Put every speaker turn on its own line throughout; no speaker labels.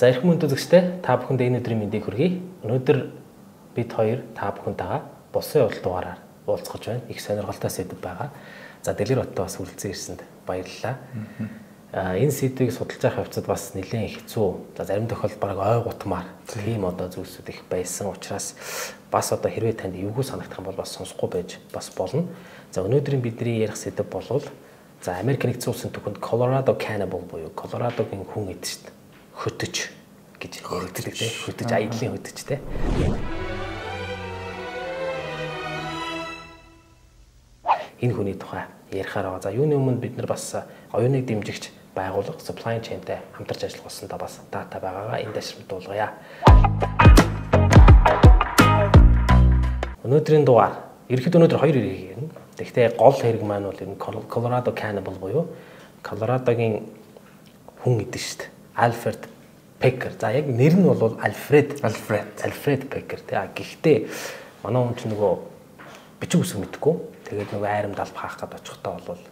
За эрхэм мөндөд үзэгчтэй та бүхэнд энэ өдрийн мэндийг хүргэе. Өнөөдөр бид хоёр та бүхэнтэйгээ булсын удал дугаараар уулзгаж байна. Их сонирхолтой сэдв байгаа. За Дэлгэр хотод бас хүрэлцэн ирсэнд баярлалаа. А энэ сэдвийг судалж явах явцад бас нэлээд хэцүү. За зарим тохиолдолд баг ой гутмаар тийм одоо зүйлсүүд их байсан учраас бас одоо хэрвээ танд эвгүй санагдах юм бол бас сонсохгүй байж бас болно. За өнөөдрийн бидний ярих сэдв болвол за Америк нэгдсэн улсын түүхэнд Colorado Cannibal буюу Колорадогийн хүн эд шүү дээ хөтөж гэж яригддаг тийм хөтөж аяллаа хөтөж тийм энэ хүний тухай ярихаар байгаа. За юуны өмнө бид нар бас оюуныг дэмжигч байгууллага supply chain-тэй хамтарч ажиллах болсондоо бас дата байгаагаа энэ дэшрэмт дуулгая. Өнөөдрийн дугаар ерхэд өнөөдөр хоёр хэрэг ярина. Тэгэхдээ гол хэрэг маань бол энэ Colorado Cannibal буюу Колорадогийн хүн идэв шүү дээ. Альфред Пекер. За яг нэр нь бол Альфред.
Альфред.
Альфред Пекер тий. А гэхдээ манай хүн чинь нөгөө бичиг үсэг мэдгүй. Тэгээд нөгөө айрам далб хаах гээд очихдоо бол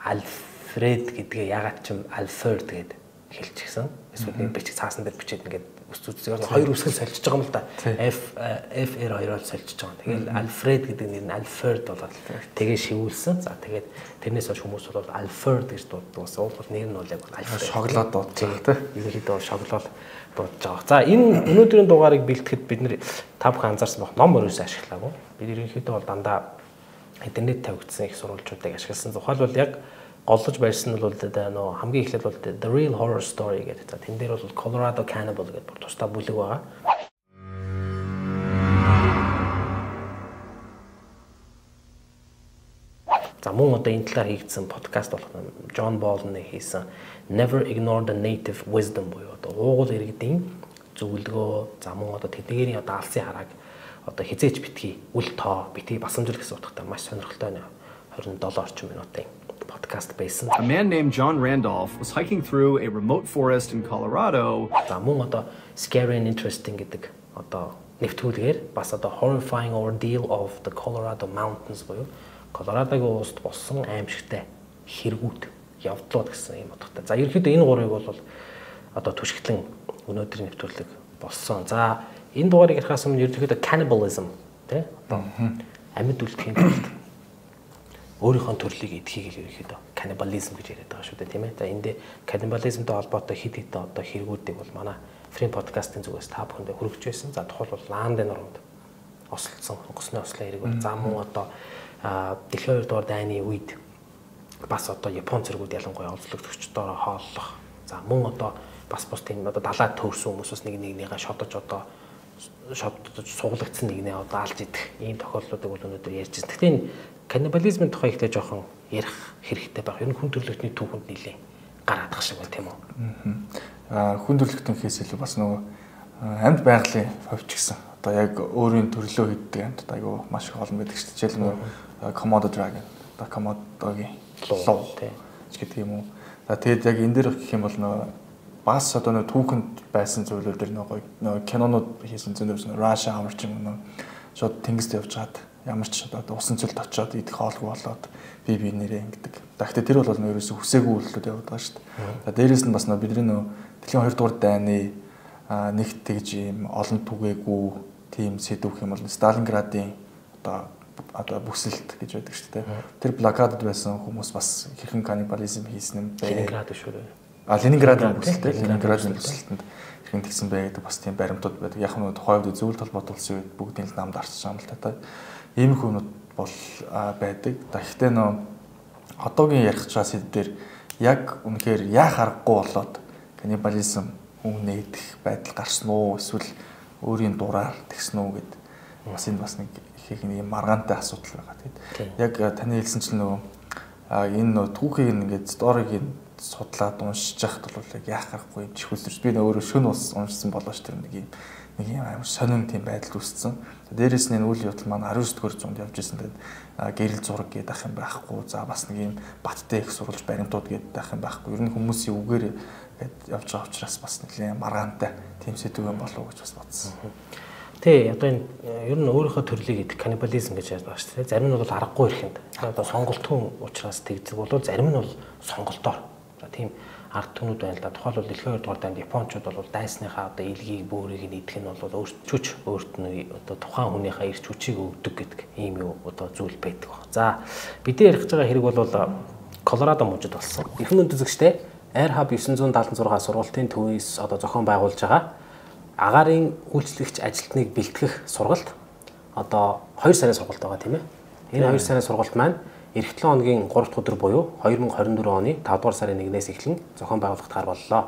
Альфред гэдгээ ягаад ч юм Альфред гээд хэлчихсэн. Эсвэл нэг бичиг цаасан дээр бичээд ингээд үс үзсээр хоёр үсгэл солилцож байгаа юм л да. F F R хоёроор солилцож байгаа. Тэгээд Альфред гэдэг нэр нь Альфред болоод тэгээ шивүүлсэн. За тэгээд тэрнээс хойш хүмүүс бол Альфред гэж дууддаг. Бас уул нэр нь бол яг
шоглоод дуудаж байгаа тийм.
Ерөнхийдөө шоглоод дуудаж байгаа. За энэ өнөөдрийн дугаарыг бэлтгэхэд бид нэр та бүхэн анзаарсан баг ном өрөөс ашиглаагүй. Бид ерөнхийдөө бол дандаа интернет тавигдсан их сурвалжуудыг ашигласан. Тухайлбал яг голлож барьсан нь бол нөө хамгийн эхлээд бол The Real Horror Story гэдэг. За тэн дээр бол Colorado Cannibal гэдэг бүр тусдаа бүлэг байгаа. За мөн одоо энэ талаар хийгдсэн подкаст болох нь John Bolton-ы хийсэн Never Ignore the Native Wisdom буюу одоо уугуул иргэдийн зөвлөгөө за мөн одоо тэдгээрийн одоо алсын харааг одоо хизээч битгий үл тоо битгий басамжил гэсэн утгатай маш сонирхолтой 27 орчим минутын подкаст байсан.
A man named John Randolph was hiking through a remote forest in Colorado.
За мөн одоо scary and interesting гэдэг одоо нэвтрүүлгээр бас одоо horrifying ordeal of the Colorado Mountains буюу Колорадогийн уст болсон аимшигтай хэрэгүүд явдлууд гэсэн юм утгатай. За ерөнхийдөө энэ гурыг бол одоо түшигтлэн өнөөдрийн нэвтрүүлэг болсон. За энэ дугаарыг ярихаас өмнө ерөнхийдөө cannibalism тий одоо амьд үлдэхийн тулд өөрийнхөө төрлийг эдхийг л ерөөхдөө каннибализм гэж яриад байгаа шүү дээ тийм ээ. За энд каннибализмтай холбоотой хит хит одоо хэрэгүүдийг бол манай Free podcast-ын зүгээс та бүхэндээ хүргэж байсан. За тухайлбал Ландын нурмд ослцсон онгоцны ослын хэрэг бол зам муу одоо дэлхийн 2 дугаар дайны үед бас одоо Япон зэргүүд ялангуяа олзлогдөгчдөөрөө хооллох. За мөн одоо бас бус тийм одоо далаад төрсөн хүмүүс бас нэг нэгнийгээ шодож одоо шодож суглагдсан нэгнээ одоо алж идэх ийм тохиолдлуудыг бол өнөөдөр ярьж байна. Гэхдээ энэ каннибализмын тухай ихтэй жоохон ярих хэрэгтэй баг. Ер нь хүн төрөлхтний түүхэнд нилийн гараадах шиг байна тийм үү?
Аа хүн төрөлхтөн хээс илүү бас нөгөө амьд байгалийн хувьч гэсэн. Одоо яг өөрийн төрлөө хийдэг амьд айгу маш их олон байдаг шүү дээ. Жишээл нөгөө Komodo dragon, одоо Komodo-гийн луу гэдэг юм уу. За тэгээд яг энэ дээр гэх юм бол нөгөө бас одоо нөгөө түүхэнд байсан зүйлүүд төр нөгөө кинонууд хийсэн зөндөөс нөгөө Russia Amurчин нөгөө шууд тэнгисд явж хаад ямар ч одоо усан цөлд очиод идэх хоолгүй болоод би би нэрээ ингэдэг. Гэхдээ тэр бол нөө ерөөсө хүсээгүй үйлдэлүүд яваад байгаа шүү дээ. За дээрэс нь бас нөө бидний нөө дэлхийн 2 дугаар дайны нэг тэгж юм олон түгээгүй тийм сэдвөх юм бол Сталинградын одоо одоо бүсэлт гэж байдаг шүү дээ. Тэр блокадд байсан хүмүүс бас хэрхэн каннибализм хийсэн юм
бэ? Ленинград шүү дээ.
А Ленинградын бүсэлт, Ленинградын бүсэлтэнд хэрхэн тэгсэн бэ гэдэг бас тийм баримтууд байдаг. Яг нь тухайн үед зөвлөлт холбоотулсан үед бүгдийн л намд байгаа юм л та иймэрхүү юмуд бол байдаг. Тэгэхдээ нөө одоогийн ярих чаас дээр яг үнэхээр яах аргагүй болоод каннибализм хүн нээдэх байдал гарсан уу эсвэл өөрийн дураар тэгсэн үү гэд бас энэ бас нэг их нэг юм маргаантай асуудал байгаа. Тэгэд яг таны хэлсэнчлэн нөгөө энэ нөө түүхийг ингээд сториг судлаад уншиж яхад бол яг яах аргагүй юм чихүүлсэрч би нөө өөрөө шөн ус уншсан болооч тэр нэг юм нэг юм амар сонин тийм байдал үүссэн. Дээрээс нь энэ үйл явдал маань 19 дэх зуунд явж исэн. Тэгээд гэрэл зураг гэдэг ах юм байхгүй. За бас нэг юм баттай их сурвалж баримтууд гэдэг ах юм байхгүй. Ер нь хүмүүсийн үгээр гээд явж байгаа учраас бас нэлийн маргаантай тийм сэдв юм болов уу гэж бас бодсон.
Тий, одоо энэ ер нь өөрийнхөө төрлийг идэх каннибализм гэж ярьж байгаа шүү дээ. Зарим нь бол аргагүй ихэнд. Одоо сонголт хүн учраас тэгдэг болов зарим нь бол сонголтоор. За тийм ард түмнүүд байна л да. Тухайлбал дэлхийн 2 дугаар дайнд Япончууд бол дайсныхаа одоо илгийг бөөрийг нь идэх нь бол өөрчлөж өөрт нь одоо тухайн хүнийхээ ирч хүчийг өгдөг гэдэг ийм юу одоо зүйл байдаг баг. За бидний ярих байгаа хэрэг бол Колорадо мужид болсон. Эрхэм үзэгчтэй Air Hub 976 сургалтын төвөөс одоо зохион байгуулж байгаа агаарын үйлчлэгч ажилтныг бэлтгэх сургалт одоо 2 сарын сургалт байгаа тийм ээ. Энэ 2 сарын сургалт маань эх 7 хоногийн 3 дахь өдөр буюу 2024 оны 5 дугаар сарын 1-ээс эхлэн зохион байгуулалт гар боллоо.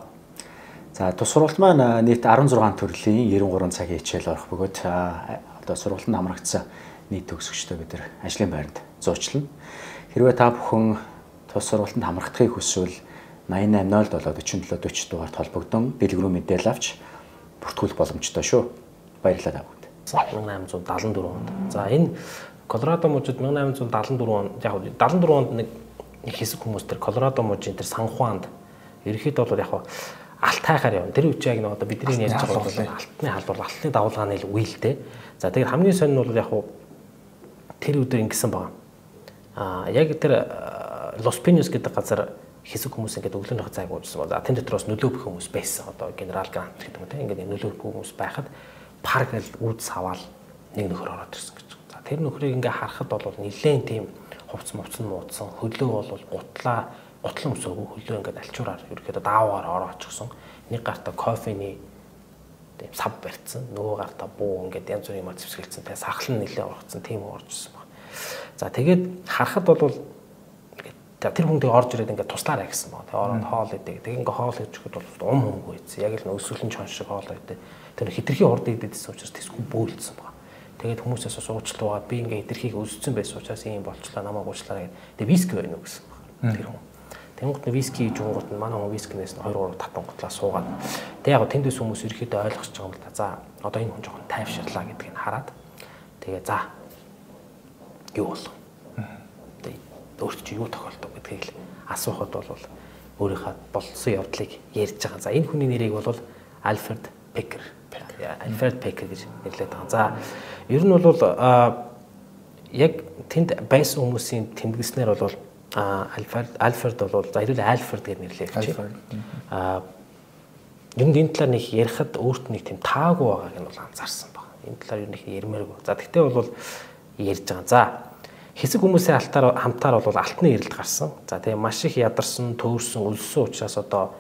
За тус сургалт маань нийт 16 төрлийн 93 цагийн хичээл орох бөгөөд одоо сургалтанд хамрагдсан нийт төгсөгчдөө бид нар ажлын байранд зуучлана. Хэрвээ та бүхэн тус сургалтанд хамрагдахыг хүсвэл 88 077 47 40 дугаард холбогдсон дэлгэрүү мэдээлэл авч бүртгүүлэх боломжтой шүү. Баярлалаа та бүхэнд.
1874 онд. За энэ Колорадо мужид 1874 он яг 74 онд нэг хэсэг хүмүүс тэр Колорадо мужийн тэр санхуанд ерөөхдөө бол яг алт хайхаар явна. Тэр үчиг яг нэг одоо бидний ярьж байгаа бол алтны халдвар, алтны давлгааны үеэлтэй. За тэгэхээр хамгийн сонь нь бол яг тэр өдөр ингэсэн байна. Аа яг тэр Лос Пиньос гэдэг газар хэсэг хүмүүс ингээд өглөөнийхөө цайг уужсан бол тэн дотроос нөлөөлөх хүмүүс байсан. Одоо генерал грант гэдэг юм те ингээд нөлөөлөх хүмүүс байхад парк л үүд саваал нэг нөхөр ороод ирсэн гэж тэр нөхрийг ингээ харахад бол нилээн тийм хувц мовц нь муудсан хөлөө бол гутлаа гутлан өсөөгүй хөлөө ингээд альчуураар ерөөхдөө дааваар орооч гсэн нэг гартаа кофений тийм сав барьцсан нөгөө гартаа буу ингээд янз бүрийн юм зэвсгэлцэн тэгээ сахал нь нилээн орцсон тийм оржсэн баг. За тэгээд харахад бол ингээд тэр хүн тэгээ орж ирээд ингээд туслаарай гэсэн баг. Тэгээ ороод хоол идэг. Тэгээ ингээд хоол өгөхөд бол ум humгүй ийц. Яг л өсвөлэн чон шиг хоол идэг. Тэр хитрхи урд идэдсэн учраас тэсгүй бөөлдсөн баг. Тэгээд хүмүүсээс суучлт байгаа би ингээ идэрхийг өссөн байсан учраас ийм болчлаа намайг уучлаарай гэдэг. Тэгээд виски байна уу гэсэн байна. Тэр хүн. Тэнгууд нь виски жуугууд нь манай хүн вискинээс нь 2 3 татан готлаа суугаад. Тэг яг тэндээс хүмүүс ерөөхдөө ойлгож байгаа юм л да. За одоо энэ хүн жоохон тайвширлаа гэдгийг хараад тэгээ за юу болов? Тэг өөрт чи юу тохиолдов гэдгийг л асуухад бол өөрийнхөө болсон явдлыг ярьж байгаа. За энэ хүний нэрийг бол Альфред Пекер Альфред Пекер гэж нэрлэдэг. За ер нь бол яг тэнд байсан хүмүүсийн тэмдэглэснээр бол Альфред Альфред бол за хэрүүл Альфред гэж нэрлэв чи. Аа нь энэ талаар нэг ярихад өөрт нэг тийм таагүй байгааг нь бол анзаарсан баг. Энэ талаар ер нь их ярмааргүй. За тэгтээ бол ярьж байгаа. За хэсэг хүмүүсийн алтаар хамтаар бол алтны эрэлт гарсан. За тэгээ маш их ядарсан, төөрсөн, өлсөн учраас одоо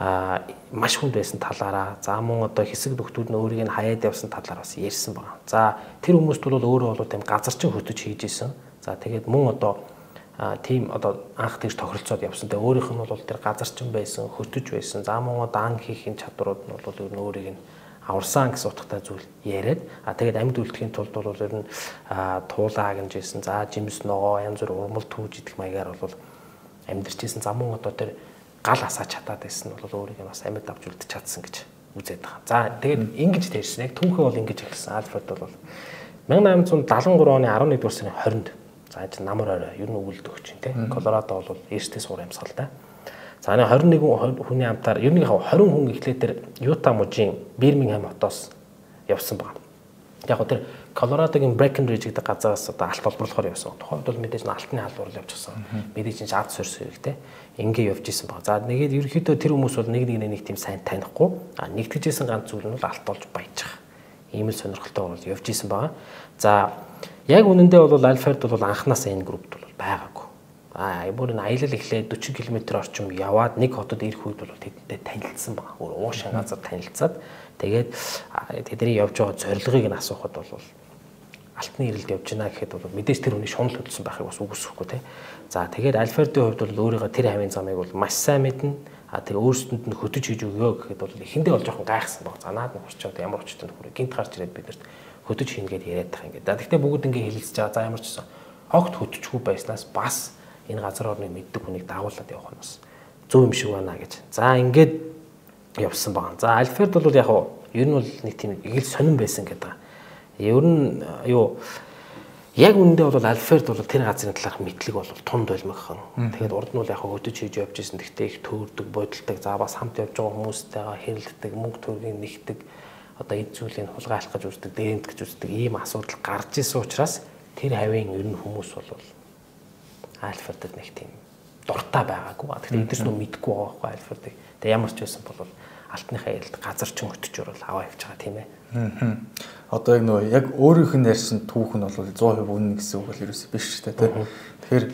а маш хүнд байсан талаараа за мөн одоо хэсэг нөхдүүд нь өөрийг нь хаяад явсан талаар бас ярьсан байна. За тэр хүмүүст бол өөрөө бол тийм газарчин хөтөж хийж исэн. За тэгээд мөн одоо тийм одоо анх тийш тохиролцоод явсан. Тэгээ өөрийнх нь бол тэр газарчин байсан, хөтөж байсан. За мөн одоо ан хийхин чадварууд нь бол ер нь өөрийг нь аварсан гэсэн утгатай зүйл яриад а тэгээд амьд үлдэхийн тулд бол ер нь туулаа гинжсэн за жимс ногоо янз бүр урмал түүж идэх маягаар бол амьдэрчсэн за мөн одоо тэр гал асааж чадаад байсан нь бол өөрийг нь бас амьд авч үлдчих чадсан гэж үзээд байгаа. За тэгээд ингэж тэрсэн яг түүхээ бол ингэж эхэлсэн. Альфред бол 1873 оны 11 дугаар сарын 20-нд за энэ намар орой ер нь өвөлд өгч юм те. Колорадо бол эртээ суур амьсгалтай. За энэ 21 хүний амтаар ер нь 20 хүн эхлээд Юта мужийн Бирмингем хотоос явсан байна. Яг тэр Колорадогийн Breckenridge гэдэг газараас одоо алт олборлохоор явсан. Тухайд бол мэдээж алтны халдвар явж гисэн. Мэдээж нь ард сорс хэрэгтэй ингээ явж исэн баг. За нэгээд ерөөхдөө тэр хүмүүс бол нэг нэг нэг тийм сайн танихгүй. А нэгтгэж исэн ганц зүйл нь бол алт болж баяж байгаа. Ийм л сонирхолтой бол явж исэн байгаа. За яг үнэндээ бол Альфред бол анханасаа энэ групт бол байгаагүй. А бүр энэ аялал эхлээд 40 км орчим яваад нэг хотод ирэх үед бол тэдтэй танилцсан байгаа. Өөр уушаа газар танилцаад тэгээд тэдний явж байгаа зорилгыг нь асуухад бол алтны ирэлд явж байна гэхэд бол мэдээж тэр хүний шунал хөдөлсөн байхыг бас үгүйсэхгүй тий. За тэгээд Альфредийн хувьд бол өөрийнхөө тэр хавийн замыг бол маш сайн мэднэ. А тэгээ өөрсдөнд нь хөтөж хийж өгөө гэхэд бол эхэндээ бол жоохон гайхсан баг. За наад нь очичоод ямар очтой нөхөр гинт гарч ирээд бидэрт хөтөж хийнэ гэдээ яриад тах ингээд. За тэгтээ бүгд ингээ хэлэлцэж байгаа. За ямар ч гэсэн огт хөтөжгүй байснаас бас энэ газар орныг мэддэг хүнийг дагуулад явах нь бас зөв юм шиг байна гэж. За ингээд явсан баг. За Альфред бол яг ер нь бол нэг тийм ил сонирн байсан гэдэг. Ер нь юу яг үүндээ бол Альфред бол тэр газрын талаарх мэдлэг бол тунд байлмагхан. Тэгээд урд нь бол яг хөтөж хийж явж исэн. Гэхдээ их төөрдөг, бодолдог, за бас хамт явж байгаа хүмүүстэйгээ хэрэлддэг, мөнгө төргийн нэгдэг, одоо эд зүйлийг хулгайлах гэж үздэг, дээрэмт гэж үздэг ийм асуудал гарч исэн учраас тэр хавийн ер нь хүмүүс бол Альфредд нэг тийм дуртай байгаагүй. Тэгэхээр эдгэрч нөө мэдгүй байгаа байхгүй Альфредыг. Тэгээ ямар ч байсан бол алтныхаа ярилд газар ч өтчөр бол аваа явж байгаа тийм ээ.
Аа. Одоо яг нөө яг өөрийнх нь ярьсан түүх нь бол 100% үнэн гэсэн үг бол ерөөсөө биш дээ тийм. Тэгэхээр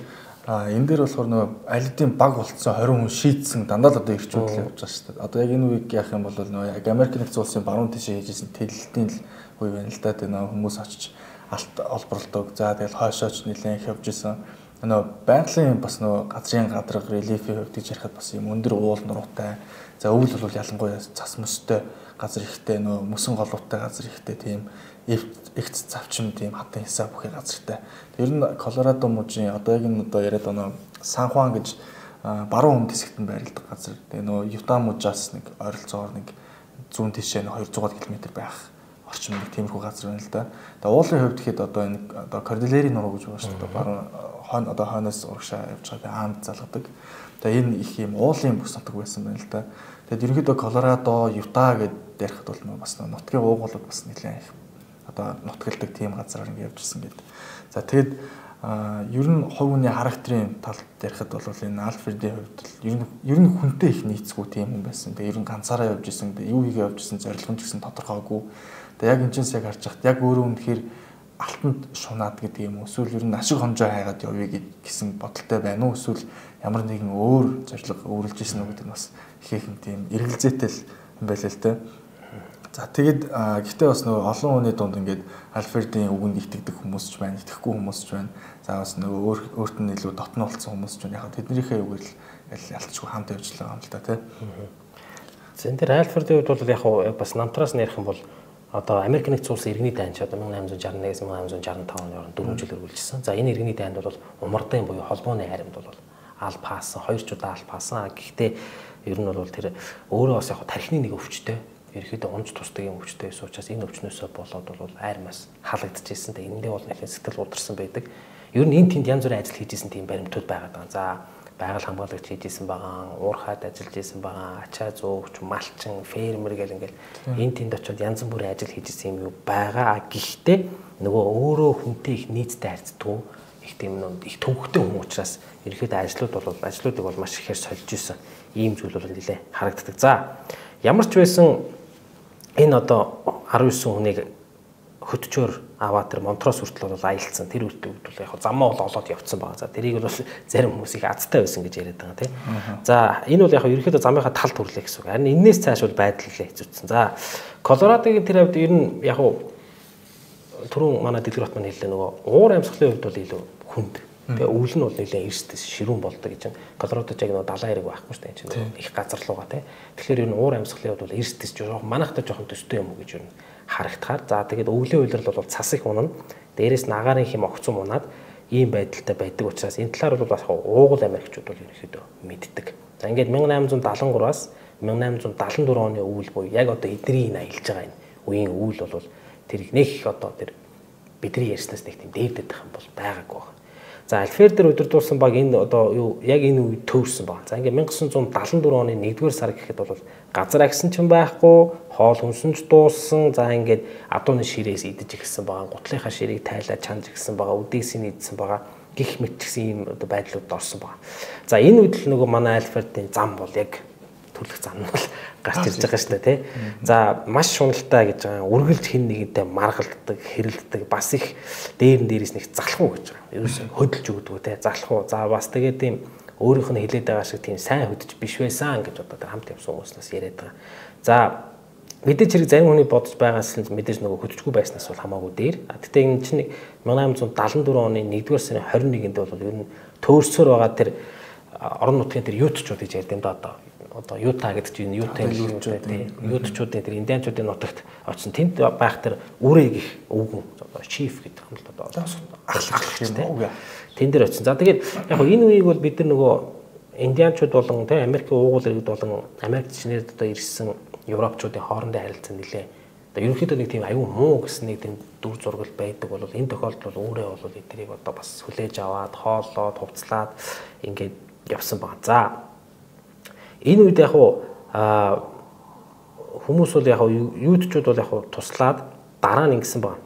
А энэ дээр болохоор нөгөө алидийн баг болцсон 20 хүн шийдсэн дандаа л одоо ирчүүдэл явж байгаа шүү дээ. Одоо яг энэ үеийг яах юм бол нөгөө яг Америк нэгдсэн улсын баруун тишээ хийжсэн тэлэлтийн л үе байна л да. Тэгээ нөгөө хүмүүс очиж алт олборлдог. За тэгэл хойшооч нэлээд явж исэн. Нөгөө байгалийн бас нөгөө газрын гадраг релифийн хувьд гэж ярихад бас юм өндөр уул нуруутай. За өвөл бол ялангуяа цас мөстэй газар ихтэй нөгөө мөсөн голуутай газар ихтэй тийм ихц завчин тийм хатан хисаа бүхий газартай. Ер нь Колорадо мужийн одоо яг энэ одоо яриад байгаа Сан Хуан гэж баруун өмнөд хэсэгт нь байрладаг газар. Тэгээ нөө Юта мужаас нэг ойролцоогоор нэг зүүн тишээ 200 км байх орчим нэг тиймэрхүү газар байна л да. Тэгээ уулын хувьд гэхэд одоо энэ одоо Кордилери нуруу гэж байгаа шүү дээ. Баруун хойно одоо хойноос урагшаа явж байгаа хаанд залгадаг. Тэгээ энэ их юм уулын бүс нутаг байсан байна л да. Тэгээд ерөнхийдөө Колорадо, Юта гэдээ ярихад бол бас нутгийн уугуулууд бас нэлээд их одоо нутгалдаг тийм газараар ингэ явж ирсэн гэдэг. За тэгэд ер нь хүний характерын талд ярихад бол энэ Альфредийн хувьд ер нь ер нь хүнтэй их нийцгүй тийм хүн байсан. Тэгээ ер нь ганцаараа явж исэн. Тэгээ юу хийгээ явж исэн зорилго нь ч гэсэн тодорхойгүй. Тэгээ яг энэ ч яг харж хахад яг өөрөө үнэхээр алтанд шунаад гэдэг юм уу эсвэл ер нь ашиг хонжоо хайгаад явъя гэсэн бодолтой байна уу эсвэл ямар нэгэн өөр зорилго өөрлөж исэн үү гэдэг нь бас их их тийм эргэлзээтэй л юм байлаа л дээ. За тэгэд гэхдээ бас нөгөө олон хүний дунд ингээд Альфредийн үгэнд итгэдэг хүмүүс ч байна, итгэхгүй хүмүүс ч байна. За бас нөгөө өөр өөрт нь илүү дотно болсон хүмүүс ч байна. Яг тэднийхээ үгээр л ялцчгүй хамт явж байгаа юм л да тий.
Зэн дээр Альфредийн хувьд бол яг бас намтраас юм бол одоо Америк нэгдсэн улсын иргэний дайнч одоо 1861-ээс 1865 оны хооронд 4 жил үргэлжилсэн. За энэ иргэний дайнд бол умардын буюу холбооны харимд бол алпаасан, хоёр чудаа алпаасан. Гэхдээ ер нь бол тэр өөрөө бас яг тархины нэг өвчтэй ерөөхдөө унж тусдаг юм өвчтэй байсан учраас энэ өвчнөөсөө болоод бол айрмаас халагдчихсэн. Тэгээ энэндээ бол нэхэн сэтгэл ударсан байдаг. Ер нь энэ тэнд янз бүрийн ажил хийжсэн тийм баримтууд байгаад байгаа. За байгаль хамгаалагч хийжсэн байгаа, уурхайд ажиллаж исэн байгаа, ачаа зөөгч, малчин, фермер гэл ингээл энэ тэнд очиод янз бүрийн ажил хийжсэн юм юу байгаа. Гэхдээ нөгөө өөрөө хүнтэй их нийцтэй харьцдаг их тийм нэг их төвөгтэй хүн учраас ерөөхдөө ажлууд бол ажлуудыг бол маш ихээр сольж исэн ийм зүйл бол нэлээ харагддаг. За ямар ч байсан энэ одоо 19 хүнийг хөтчөөр аваад тэр Монтрос хүртэл бол аялцсан. Тэр үед бол яг замаа бол олоод явцсан байгаа. За тэрийг бол зарим хүмүүс их азтай байсан гэж яриад байгаа тийм. За энэ бол яг ерөөхдөө замынхаа тал төрлөө гэсэн үг. Харин энээс цааш бол байдал нэлээ хэцүүцсэн. За Колорадогийн тэр хувьд ер нь яг түрүүн манай дэлгэр бат маань хэллээ нөгөө уур амьсгалын хувьд бол илүү хүнд. Тэгээ өвөл нь бол нэлээд эрсдэс ширүүн болдог гэж байна. Колорадо яг нөгөө далайн хэрэг байхгүй шүү дээ. Их газар руугаа тий. Тэгэхээр ер нь уур амьсгалын хувьд бол эрсдэс жоох манайхтай жоохон төстэй юм уу гэж ер нь харагдахаар. За тэгээд өвлийн үйлрэл бол цас их унана. Дээрээс нь агаарын хэм огцом унаад ийм байдалтай байдаг учраас энэ талаар бол бас уугуул Америкчууд бол ерөнхийдөө мэддэг. За ингээд 1873-аас 1874 оны өвөл буюу яг одоо эдний энэ аялж байгаа энэ үеийн өвөл бол тэр нэг их одоо тэр бидний ярьснаас нэг тийм дээвдэт байх юм бол байгаагүй байна. За Альфредер удирдуулсан баг энэ одоо юу яг энэ үед төвөрсөн баг. За ингээ 1974 оны 1-р сар гэхэд бол газар агсан ч байхгүй, хоол хүнсэн ч дууссан. За ингээд адууны ширээс идэж ирсэн байгаа. Гутлынхаа ширийг тайлаад чанж ирсэн байгаа. Үдээсийн идсэн байгаа. Гих мэт гэсэн ийм одоо байдлууд орсон байгаа. За энэ үед л нөгөө манай Альфредийн зам бол яг төлөх зам нь бол гарч ирж байгаа шүү дээ тий. За маш шуналтай гэж байгаа. Үргэлж хин нэгэнтэй маргалддаг, хэрэлддэг, бас их дээрэн дээрээс нэг залхуу гэж байгаа. Ерөөсөө хөдөлж өгдөг тий. Залхуу. За бас тэгээд тийм өөрийнх нь хэлээд байгаа шиг тийм сайн хөдөж биш байсан гэж одоо тэр хамт явсан хүмүүснээс яриад байгаа. За мэдээж хэрэг зарим хүний бодож байгаас нь мэдээж нөгөө хөдөлггүй байснаас бол хамаагүй дээр. Гэтэ энэ чинь 1874 оны 1-р сарын 21-нд бол ер нь төөрсөөр байгаа тэр орон нутгийн тэр ютчууд гэж ярьд юм да одоо одоо Юта гэдэг чинь Юта Ютчуудын тэр индианчуудын нутагт очсон. Тэнд байх тэр үрэг их өвгөн одоо чиф гэдэг юм л одоо ахлах юм уу. Тэн дээр очсон. За тэгээд яг энэ үеийг бол бид нар нөгөө индианчууд болон тийм Америкийн уугуул иргэд болон Америкт чинээр одоо ирсэн европчуудын хоорондын харилцаа нэлээ одоо ерөнхийдөө нэг тийм аюу муу гэсэн нэг тийм дүр зургал байдаг бол энэ тохиолдолд бол өөрөө бол эднийг одоо бас хүлээж аваад хооллоод хувцлаад ингээд явсан баг. За Энэ үед яг аа хүмүүс бол яг юудчууд бол яг туслаад дараа нь ингэсэн байна.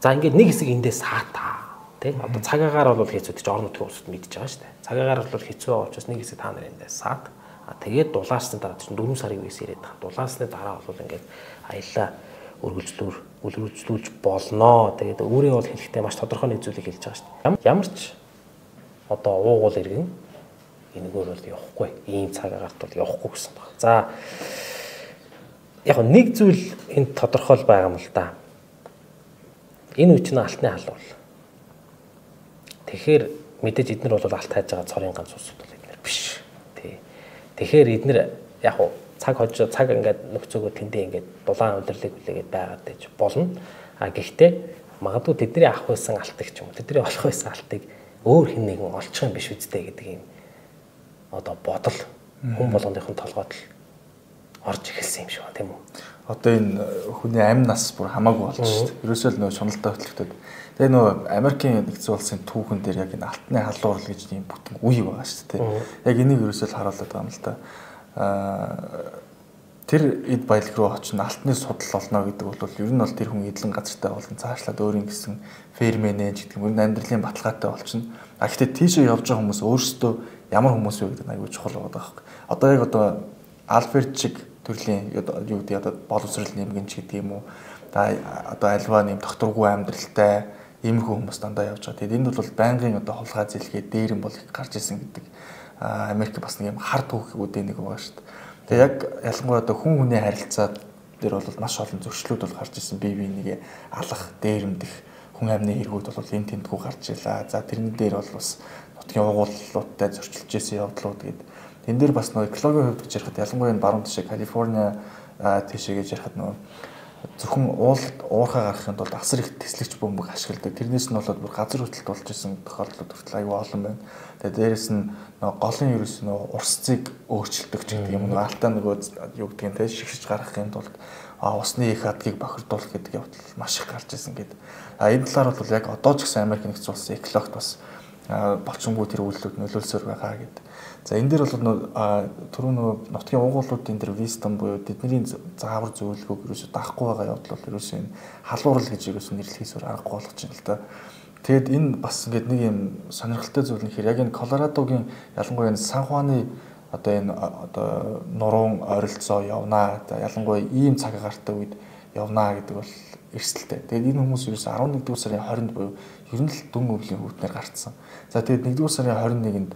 За ингээд нэг хэсэг эндээс хаатаа. Тэ одоо цагаагаар бол хэцүү гэж орон нутгийн улсад мэдж байгаа шүү дээ. Цагаагаар бол хэцүү учраас нэг хэсэг та нарын дээр саад. А тэгээд дулаасны дараа чинь 4 сарын үеэс ирээд байгаа. Дулаасны дараа бол ингээд аялаа үргэлжлүүр үргэлжлүүлж болноо. Тэгээд өөрийн бол хэлэхдээ маш тодорхой нэг зүйлийг хэлж байгаа шүү дээ. Ямар ч одоо уугуул иргэн энэгээр бол явахгүй. Ийм цаг агаарт бол явахгүй гэсэн баг. За яг нэг зүйл энд тодорхой байгаа юм л да. Энэ үе чинь алтны хал бол Тэгэхээр мэдээж эднэр бол алт хайж байгаа цорын ганц усуд бол эднэр биш. Тий. Тэгэхээр эднэр яг цаг хожоо цаг ингээд нөхцөөгөө тэндээ ингээд дулаан удирлыг хүлээгээд байгаад байж болно. А гэхдээ магадгүй тэдний авах байсан алтыг ч юм уу тэдний олох байсан алтыг өөр хэн нэгэн олчих юм биш үстэй гэдэг юм одоо бодол хүн болгоныхын толгойд л орж эхэлсэн юм шиг байна тийм үү.
Одоо энэ хүний амь нас бүр хамаагүй болж шүү дээ. Ерөөсөө л нөө шуналтай хөтлөгдөд Тэгээ нөгөө Америкийн нэгдсэн улсын түүхэн дээр яг энэ алтны халуурал гэж юм бүтэн үе байгаа шүү дээ. Яг энийг ерөөсөө л харуулдаг юм л та. Аа тэр эд баялаг руу очно алтны судал олно гэдэг бол ер нь бол тэр хүн эдлэн газартай болон цаашлаад өөрийн гэсэн фермэнэж гэдэг юм амьдралын баталгаатай болчихно. А гэхдээ тийшээ явж байгаа хүмүүс өөрсдөө ямар хүмүүс вэ гэдэг нь аюул чухал байгаа байхгүй. Одоо яг одоо Альфред чиг төрлийн юу гэдэг одоо боловсрал нэмгэнч гэдэг юм уу. Одоо альва нэм докторгүй амьдралтай иймэрхүү хүмүүс дандаа явж байгаа. Тэгээд энд бол байнгын одоо хулгай зэлгээ дээрэн бол гарч исэн гэдэг Америк бас нэг юм хар түүхүүдийн нэг байгаа шүү дээ. Тэгээд яг ялангуяа одоо хүн хүний харилцаа дээр бол маш олон зөрчлүүд бол гарч исэн бие биенийг алах, дээрэмдэх хүн амны эргүүд бол энэ тэмдгүү гарч илаа. За тэрэн дээр бол бас нутгийн угууллуудтай зөрчилж исэн явдлууд гэдэг. Тэн дээр бас нөгөө экологийн хувьд гэж ярихад ялангуяа энэ баруун тишээ Калифорниа тийшээ гэж ярихад нөгөө зөвхөн уулд уурхаа гаргахын тулд асар их тэслэгч бөмбөг ашигладаг. Тэрнээс нь болоод бүр газар хөдлөлт болж исэн тохиолдлууд хүртэл аюу олон байна. Тэгээ дээрэс нь нөгөө голын ерөөс нөгөө урсцыг өөрчилдөг ч гэдэг юм. Нөгөө алтаа нөгөө юу гэдгийг те шигшиж гаргахын тулд усны их адгийг бохирдуулах гэдэг явдал маш их гарч исэн гэдэг. А энэ талаар бол яг одоо ч гэсэн Америк нэгдсэн улсын экологт бас болчонгүй тэр үйлдэлүүд нөлөөлсөөр байгаа гэдэг. За энэ дээр бол түрүү нөгөө нутгийн уугуулуудын тэр wisdom буюу тэдний заавар зөвлөгөөг ерөөсө даахгүй байгаа явдал бол ерөөсө энэ халуурал гэж ерөөсө нэрлэхээс аргагүй болгож байна л да. Тэгэд энэ бас ингээд нэг юм сонирхолтой зүйл нь хэр яг энэ Колорадогийн ялангуяа энэ Сан Хуаны одоо энэ одоо нуруун ойролцоо явнаа. Ялангуяа ийм цаг агаартай үед явнаа гэдэг бол эрсдэлтэй. Тэгээд энэ хүмүүс ерөөсө 11 дуусар сарын 20-нд буюу ер нь л дүн өвлийн хүүтнээр гарцсан. За тэгээд 1 дуусар сарын 21-нд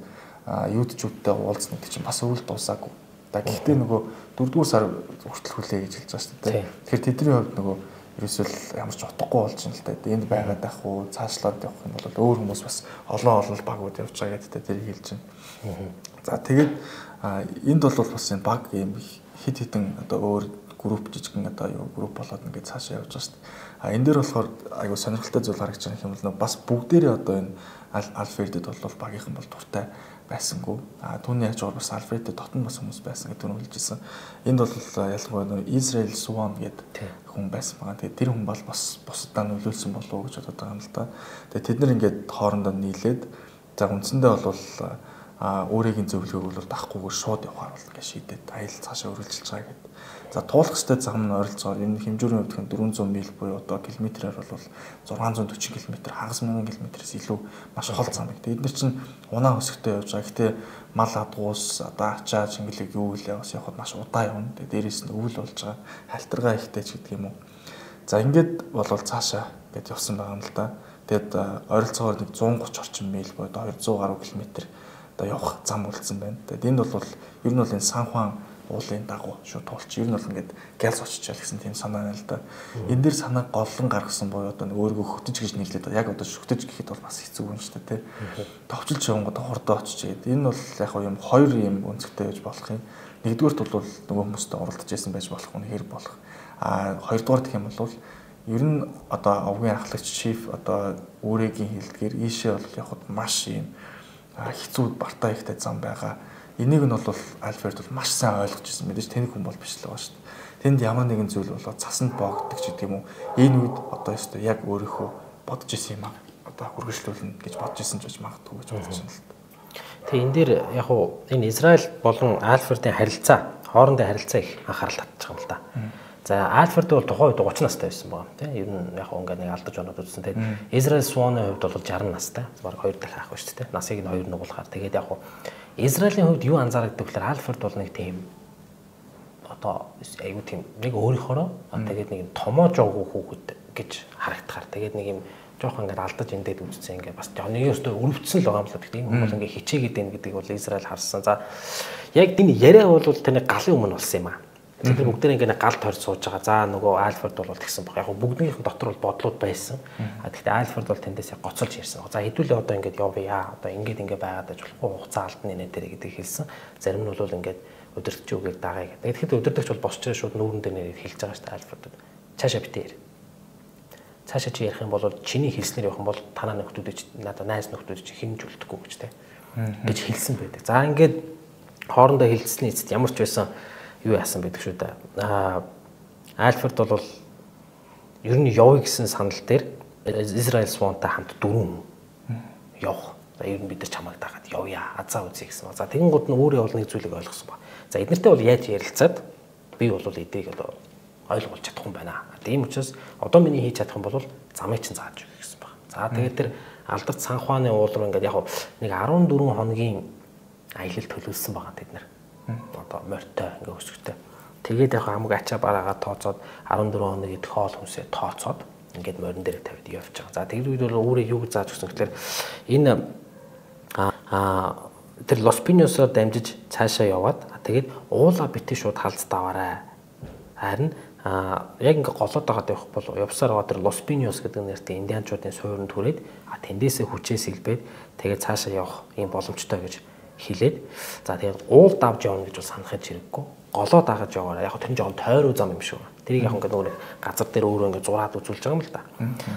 юудчүүдтэй уулзна гэдэг чинь бас өвөл дуусаагүй. Да гэхдээ нөгөө 4-р сар хүртэл хүлээ гэж хэлж байгаа шүү дээ. Тэгэхээр тэдний хувьд нөгөө ерөөсөө ямар ч утгагүй болж байна л да. Энд байгаад байх уу, цаашлаад явах юм бол өөр хүмүүс бас олон олон багууд явж байгаа гэдэг тэр хэлж байна. За тэгээд энд бол бас энэ баг юм хит хитэн одоо өөр групп жижигэн одоо юу групп болоод ингээд цаашаа явж байгаа шүү дээ. А энэ дээр болохоор айгу сонирхолтой зүйл харагдаж байгаа юм бол бас бүгдээрээ одоо энэ альфредд бол багийнхан бол дуртай байсангүй. А түүний хажуугаар бас Альфред дотн бас хүмүүс байсан гэдэг нь хэлжсэн. Энд бол ялангуяа нөө Израиль Суан гэдэг хүн байсан байгаа. Тэгээд тэр хүн бол бас бусдаа нөлөөлсөн болов уу гэж бодод байгаа юм л да. Тэгээд тэд нар ингээд хоорондоо нийлээд за үндсэндээ бол а өөрийн зөвлөгөөг бол дахгүйгээр шууд явахаар бол ингээд шийдээд аялал цаашаа өргөжлөж байгаа гэдэг. За туулах хэвээр зам нь ойролцоогоор энэ хэмжүүрийн хувьд 400 миль буюу одоо километрээр бол 640 км хагас мянган км-с илүү маш хол зам. Тэгээд эдгээр чинь унаа өсгөтэй явж байгаа. Гэтэ мал адгуус одоо ачаа чингэлэг юу гэлээ бас явахад маш удаа явна. Тэгээд дээрээс нь өвөл болж байгаа. Халтаргаа ихтэй ч гэдэг юм уу. За ингээд болвол цаашаа гэд явсан байгаа юм л да. Тэгээд ойролцоогоор нэг 130 орчим миль буюу 200 гаруй км одоо явах зам үлдсэн байна. Тэгээд энд бол ер нь бол энэ Сан Хуан уулын дагуу шууд туулч. Ер нь бол ингээд гэлс очичаал гэсэн тийм санаа байна л да. Энэ дээр санаа голлон гаргасан боёо одоо өөрийгөө хөтөж гэж нэрлээд яг одоо хөтөж гэхэд бол бас хэцүү юм шүү дээ тий. Товчилж явангууд хурдаа очиж. Энэ бол яг юм хоёр юм өнцгтэй байж болох юм. Нэгдүгээрт бол нөгөө хүмүүстэй оролдож байсан байж болох нь хэр болох. А хоёрдугаар гэх юм бол ер нь одоо овгийн ахлагч чиф одоо өөрийн хэлдгээр ийшээ бол явхад маш юм хэцүү бартаа ихтэй зам байгаа Энийг нь бол Альфред бол маш сайн ойлгож ирсэн мэдээж тэнэг хүн бол биш л байгаа шүү дээ. Тэнд ямар нэгэн зүйл болоо цасанд боогддог ч гэдэг юм уу. Энэ үед одоо ёстой яг өөрийнхөө бодож исэн юм аа. Одоо хүргэжлүүлнэ гэж бодож исэн ч гэж магадгүй гэж бодож байна л да.
Тэгээ энэ дээр яг уу энэ Израиль болон Альфредийн харилцаа хоорондын харилцаа их анхаарал татчих юм л да. За Альфред бол тухайн үед 30 настай байсан байгаа тийм. Ер нь яг ингээд нэг алдаж оноод үзсэн. Тэгээд Израиль Своны хувьд бол 60 настай. Бараг хоёр дахь ах ба шүү дээ. Насыг нь хоёр нугуулахаар. Тэгээд яг Израилийн хувьд юу анзаардаг гэхээр Альфред бол нэг тийм одоо айгуу тийм нэг өөрийнхоороо тэгээд нэг томоо жоогүй хүүхэд гэж харагдахаар тэгээд нэг юм жоохон ингээд алдаж эндээд үзсэн ингээд бас нэг өстөө өрөвдсөн л байгаа юм л гэхдээ энэ хүмүүс ингээд хичээгээд байна гэдгийг бол Израиль харсан. За яг энэ яриа бол нэг галын өмнө болсон юм аа. Нар бүгд ингээд гал тойрч сууж байгаа. За нөгөө Альфред бол тэгсэн баг. Яг бүгднийх дотор бол бодлууд байсан. А гэхдээ Альфред бол тэндээс яг гоцолж ярьсан. За хэдүүлээ одоо ингээд явъя. Одоо ингээд ингээд байгаад аж болохгүй хугацаа алдна нэ дээр гэдэг хэлсэн. Зарим нь бол ингээд өдөртч үгээр дагаа гэдэг. Тэгэхээр өдөртөгч бол босч шууд нүүрэн дээр нэрийг хэлж байгаа шүү дээ Альфред. Цаашаа битээр цаашаа чи ярих юм бол чиний хэлснээр явах юм бол танаа нөхдүүд надад найз нөхдүүд чи хинж үлдэхгүй гэж те гэж хэлсэн байдаг. За ингээд хоорондоо хэлцсэний эцэст ямар ч байсан юу яасан байдаг шүү дээ. Аа Альфред бол ер нь явъя гэсэн санал дээр Израиль Свонтай хамт дөрөв явах. За ер нь бид нар чамайг дагаад явъя. Азаа үзье гэсэн ба. За тэгэн гууд нь өөрөө бол нэг зүйлийг ойлгосон ба. За эднэртэй бол яаж ярилцаад би бол эдийг одоо ойлгуулж чадахгүй юм байна. Тийм учраас одоо миний хийж чадах юм бол замыг чинь зааж өгье гэсэн баг. За тэгээд тэр алдарт санхуаны уулуур ингээд яг нэг 14 хоногийн аялал төлөвлөсөн байгаа тэд нар. Одоо морьтой ингээд өсгөтэй. Тэгээд яг хамаг ачаа бараагаа тооцоод 14 хоног идэх хоол хүнсээ тооцоод ингээд морин дээр тавиад явж байгаа. За тэр үед бол өөрөө юу зааж өгсөн гэхээр энэ аа тэр Лос Пиньосоор дамжиж цаашаа яваад тэгээд уула битээ шууд халдц даваарай. Харин а яг ингээ голоод байгаа байх бол явсаар байгаа тэр Лос Пиньос гэдэг нэртэй индианчуудын суурьнд хүрээд тэндээсээ хүчээс илбээд тэгээд цаашаа явах юм боломжтой гэж хэлээд за тэгээд уул давж явна гэж бол санахын хэрэггүй голоо дагаж яваараа яг тэр нь жоохон тойруу зам юм шиг байна. Тэрийг яг ингээ нөгөө газар дээр өөрөө ингээ зураад үзүүлж байгаа юм л да.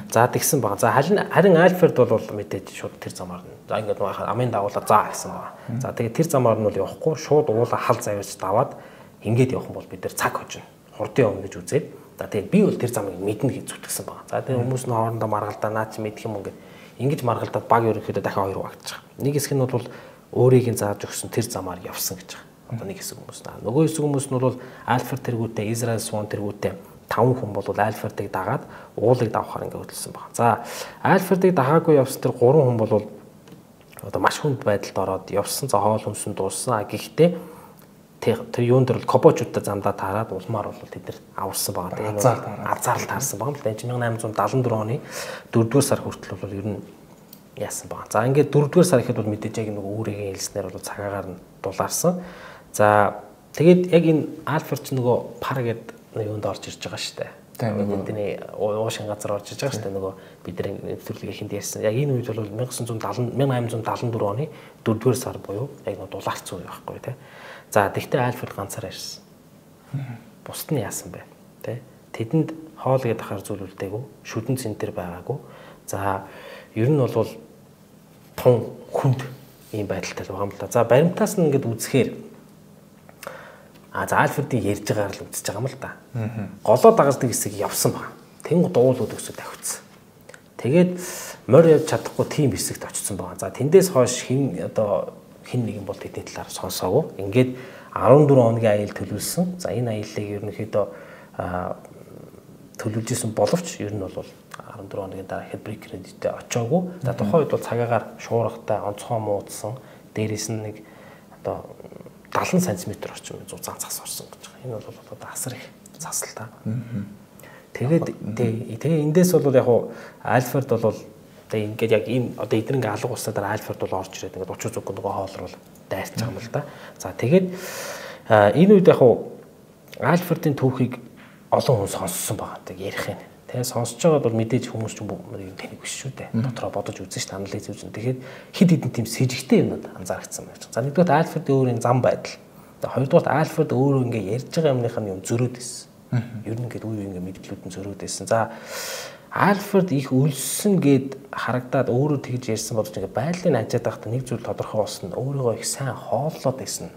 За тэгсэн байгаа. За харин харин Альфред бол мэдээж шууд тэр замаар нь. За ингээ нөгөө амын дагуулаар заа гэсэн байгаа. За тэгээд тэр замаар нь бол явахгүй шууд уулаа хал завьж даваад ингээд явах бол бид нар цаг хожно хурдан явна гэж үзээд за тэгээд би бол тэр замыг мэднэ гэж зүтгэсэн байна. За тэгээд хүмүүс нь хоорондоо маргалдаа наа чи мэдх юм ингээд ингэж маргалдаад баг ерөнхийдөө дахин хоёр багтчих. Нэг хэсэг нь бол өөрийг нь зааж өгсөн тэр замаар явсан гэж байгаа. Одоо нэг хэсэг хүмүүс наа. Нөгөө хэсэг хүмүүс нь бол Альфред тэргүүтээ Израиль Свон тэргүүтээ таван хүн бол Альфредыг дагаад уулыг давхаар ингээд хөдөлсөн байна. За Альфредыг дагаагүй явсан тэр гурван хүн бол одоо маш хүнд байдалд ороод явсан за хоол хүнсэн дууссан. Гэхдээ тэр юун дээр бол кобочуудтай замдаа таарад улмаар бол тэд нар аварсан байгаа. Тэгээд азаар л таарсан да. 1874 оны 4-р сар хүртэл бол ер нь яасан байгаа. За ингээд 4-р сар ихэд бол мэдээж яг нэг өөрийн хэлснээр бол цагаагаар нь дулаарсан. За тэгээд яг энэ Альфред ч нөгөө пар гэдэг юунд орж ирж байгаа дээ. Бидний уушин газар орж иж байгаа дээ нөгөө бидний нэвтрүүлэг ихэнд ярьсан. Яг энэ үед бол 1970 1874 оны 4-р сар буюу яг нөгөө дулаарцсан үе байхгүй тий. За тэгтээ Альфред ганцаараа ирсэн. Бусд нь яасан бэ? Тэ? Тэдэнд хоол гэдэг ахаар зүйл үлдээгүй, шүдэн центр байгаагүй. За ер нь бол тун хүнд ийм байдалтай байгаа юм л да. За баримтаас нь ингээд үзэхээр а за Альфредийн ярьж байгаагаар л үзэж байгаа юм л да. Голоо дагаждаг хэсэг явсан баг. Тэнгууд уулууд өсөд тавьчихсан. Тэгээд морь явж чадахгүй тийм хэсэгт очсон байгаа. За тэндээс хойш хин одоо хэн нэгэн бол тэдний талаар сонсоогүй. Ингээд 14 хоногийн аял төлөвлөсөн. За энэ аяллыг ерөнхийдөө төлөвлөж исэн боловч ер нь бол 14 хоногийн дараа брик кредиттэй очоогүй. За тухайн үед бол цагаагаар шуургатай онцгой муудсан. Дээрээс нь нэг одоо 70 см орчим зузаан цас орсон гэж байгаа. Энэ бол одоо асар их цас л та. Тэгээд тэгээ эндээс бол яг Альфред бол Тэгээ ингээд яг ийм одоо эдгээр ингээ алга уснаа дараа альфард бол орж ирээд ингээд 30 зүг нөгөө хоолор бол дайрч байгаа юм л да. За тэгээд энэ үед яг альфардын түүхийг олон хүн сонссон байгаа. Тэг ярих юм. Тэгээ сонсож байгаад бол мэдээж хүмүүс ч тэнийг биш шүү дээ. Дотроо бодож үзэн ш анализ үзэн. Тэгэхээр хид хідэн тийм с ิจ гтэй юмнууд анзаарчихсан байж. За нэгдүгээр альфард өөрийн зам байдал. Тэгээ хоёрдугаар альфард өөрөө ингээ ярьж байгаа юмных нь юм зөрөөд исэн. Ер нь ингээд үе үе ингээ мэдлүүд нь зөрөөд исэн. За Альфред их өлсөн гэд харагдаад өөрөө тэгж ярьсан болж ингээ байдлыг ажиад байхдаа нэг зүйл тодорхой болсон өөрийгөө их сайн хооллоод байсан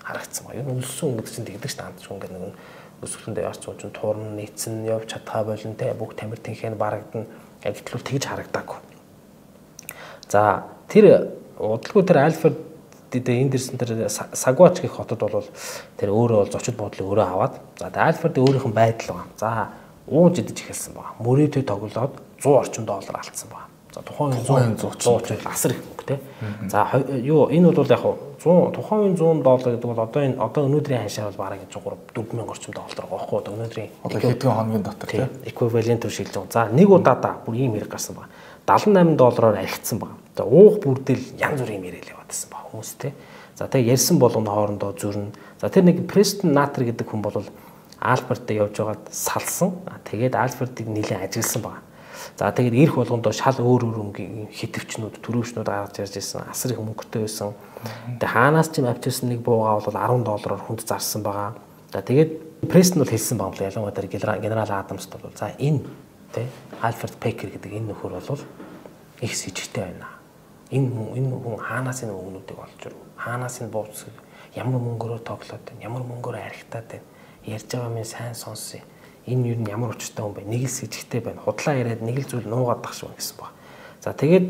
харагдсан ба. Ер нь гэдэг чинь тэгдэг шүү дээ. Ингээ нэг өсвөлөндөө ярч сууж туурн нийцэн явж чадхаа болон те бүх тамир тэнхээ барагдана. Яг гэтэл тэгж харагдаагүй. За тэр удалгүй тэр Альфред тэгээ энэ дэрсэн тэр Сагвач гэх хотод бол тэр өөрөө бол зочид буудлыг өөрөө аваад за Альфред өөрийнх нь байдал байгаа. За ууж идэж эхэлсэн байгаа. Мөрөөдөө тоглоод 100 орчим доллар алдсан байгаа. За тухайн үеийн 100 100 асар их мөнгө те. За юу энэ бол яг 100 тухайн үеийн 100 доллар гэдэг бол одоо энэ одоо өнөөдрийн ханшаар бол бараг 3 4000 орчим доллар гохгүй одоо өнөөдрийн
одоо хэдэн хоногийн дотор те.
Equivalent байгаа. За нэг удаадаа бүр ийм хэрэг гарсан байна. 78 доллараар архицсан байна. За уух бүрдэл янз бүрийн яриад яваадсан байна хүмүүс те. За тэгээ ярьсан болгоно хоорондоо зүрн. За тэр нэг Preston Natter гэдэг хүн бол Альберттэй явж байгаад салсан. Тэгээд Альбертыг нэлээд ажигласан байна. За тэгээд ирэх болгондоо шал өөр өөр өнгийн хитвчнүүд, төрөвчнүүд гаргаж ярьж ирсэн. Асар их мөнгөтэй байсан. Тэгээд хаанаас ч юм авчирсан нэг буугаа бол 10 доллараар хүнд зарсан байгаа. За тэгээд Престон бол хэлсэн байна л ялангуяа генерал Адамс бол за энэ тэ Альфред Пекер гэдэг энэ нөхөр бол их сэжигтэй байна. Энэ энэ хүн хаанаас энэ мөнгнүүдийг олж ирв? Хаанаас энэ бууцыг ямар мөнгөөрөө тоглоод байна? Ямар мөнгөөрөө архитаад байна? Ярьж байгаа минь сайн сонсъё энэ юу нь ямар учиртай хүн бэ? Нэг л сэжигтэй байна. Худлаа яриад нэг л зүйл нуугаад тах шиг гэсэн баг. За тэгээд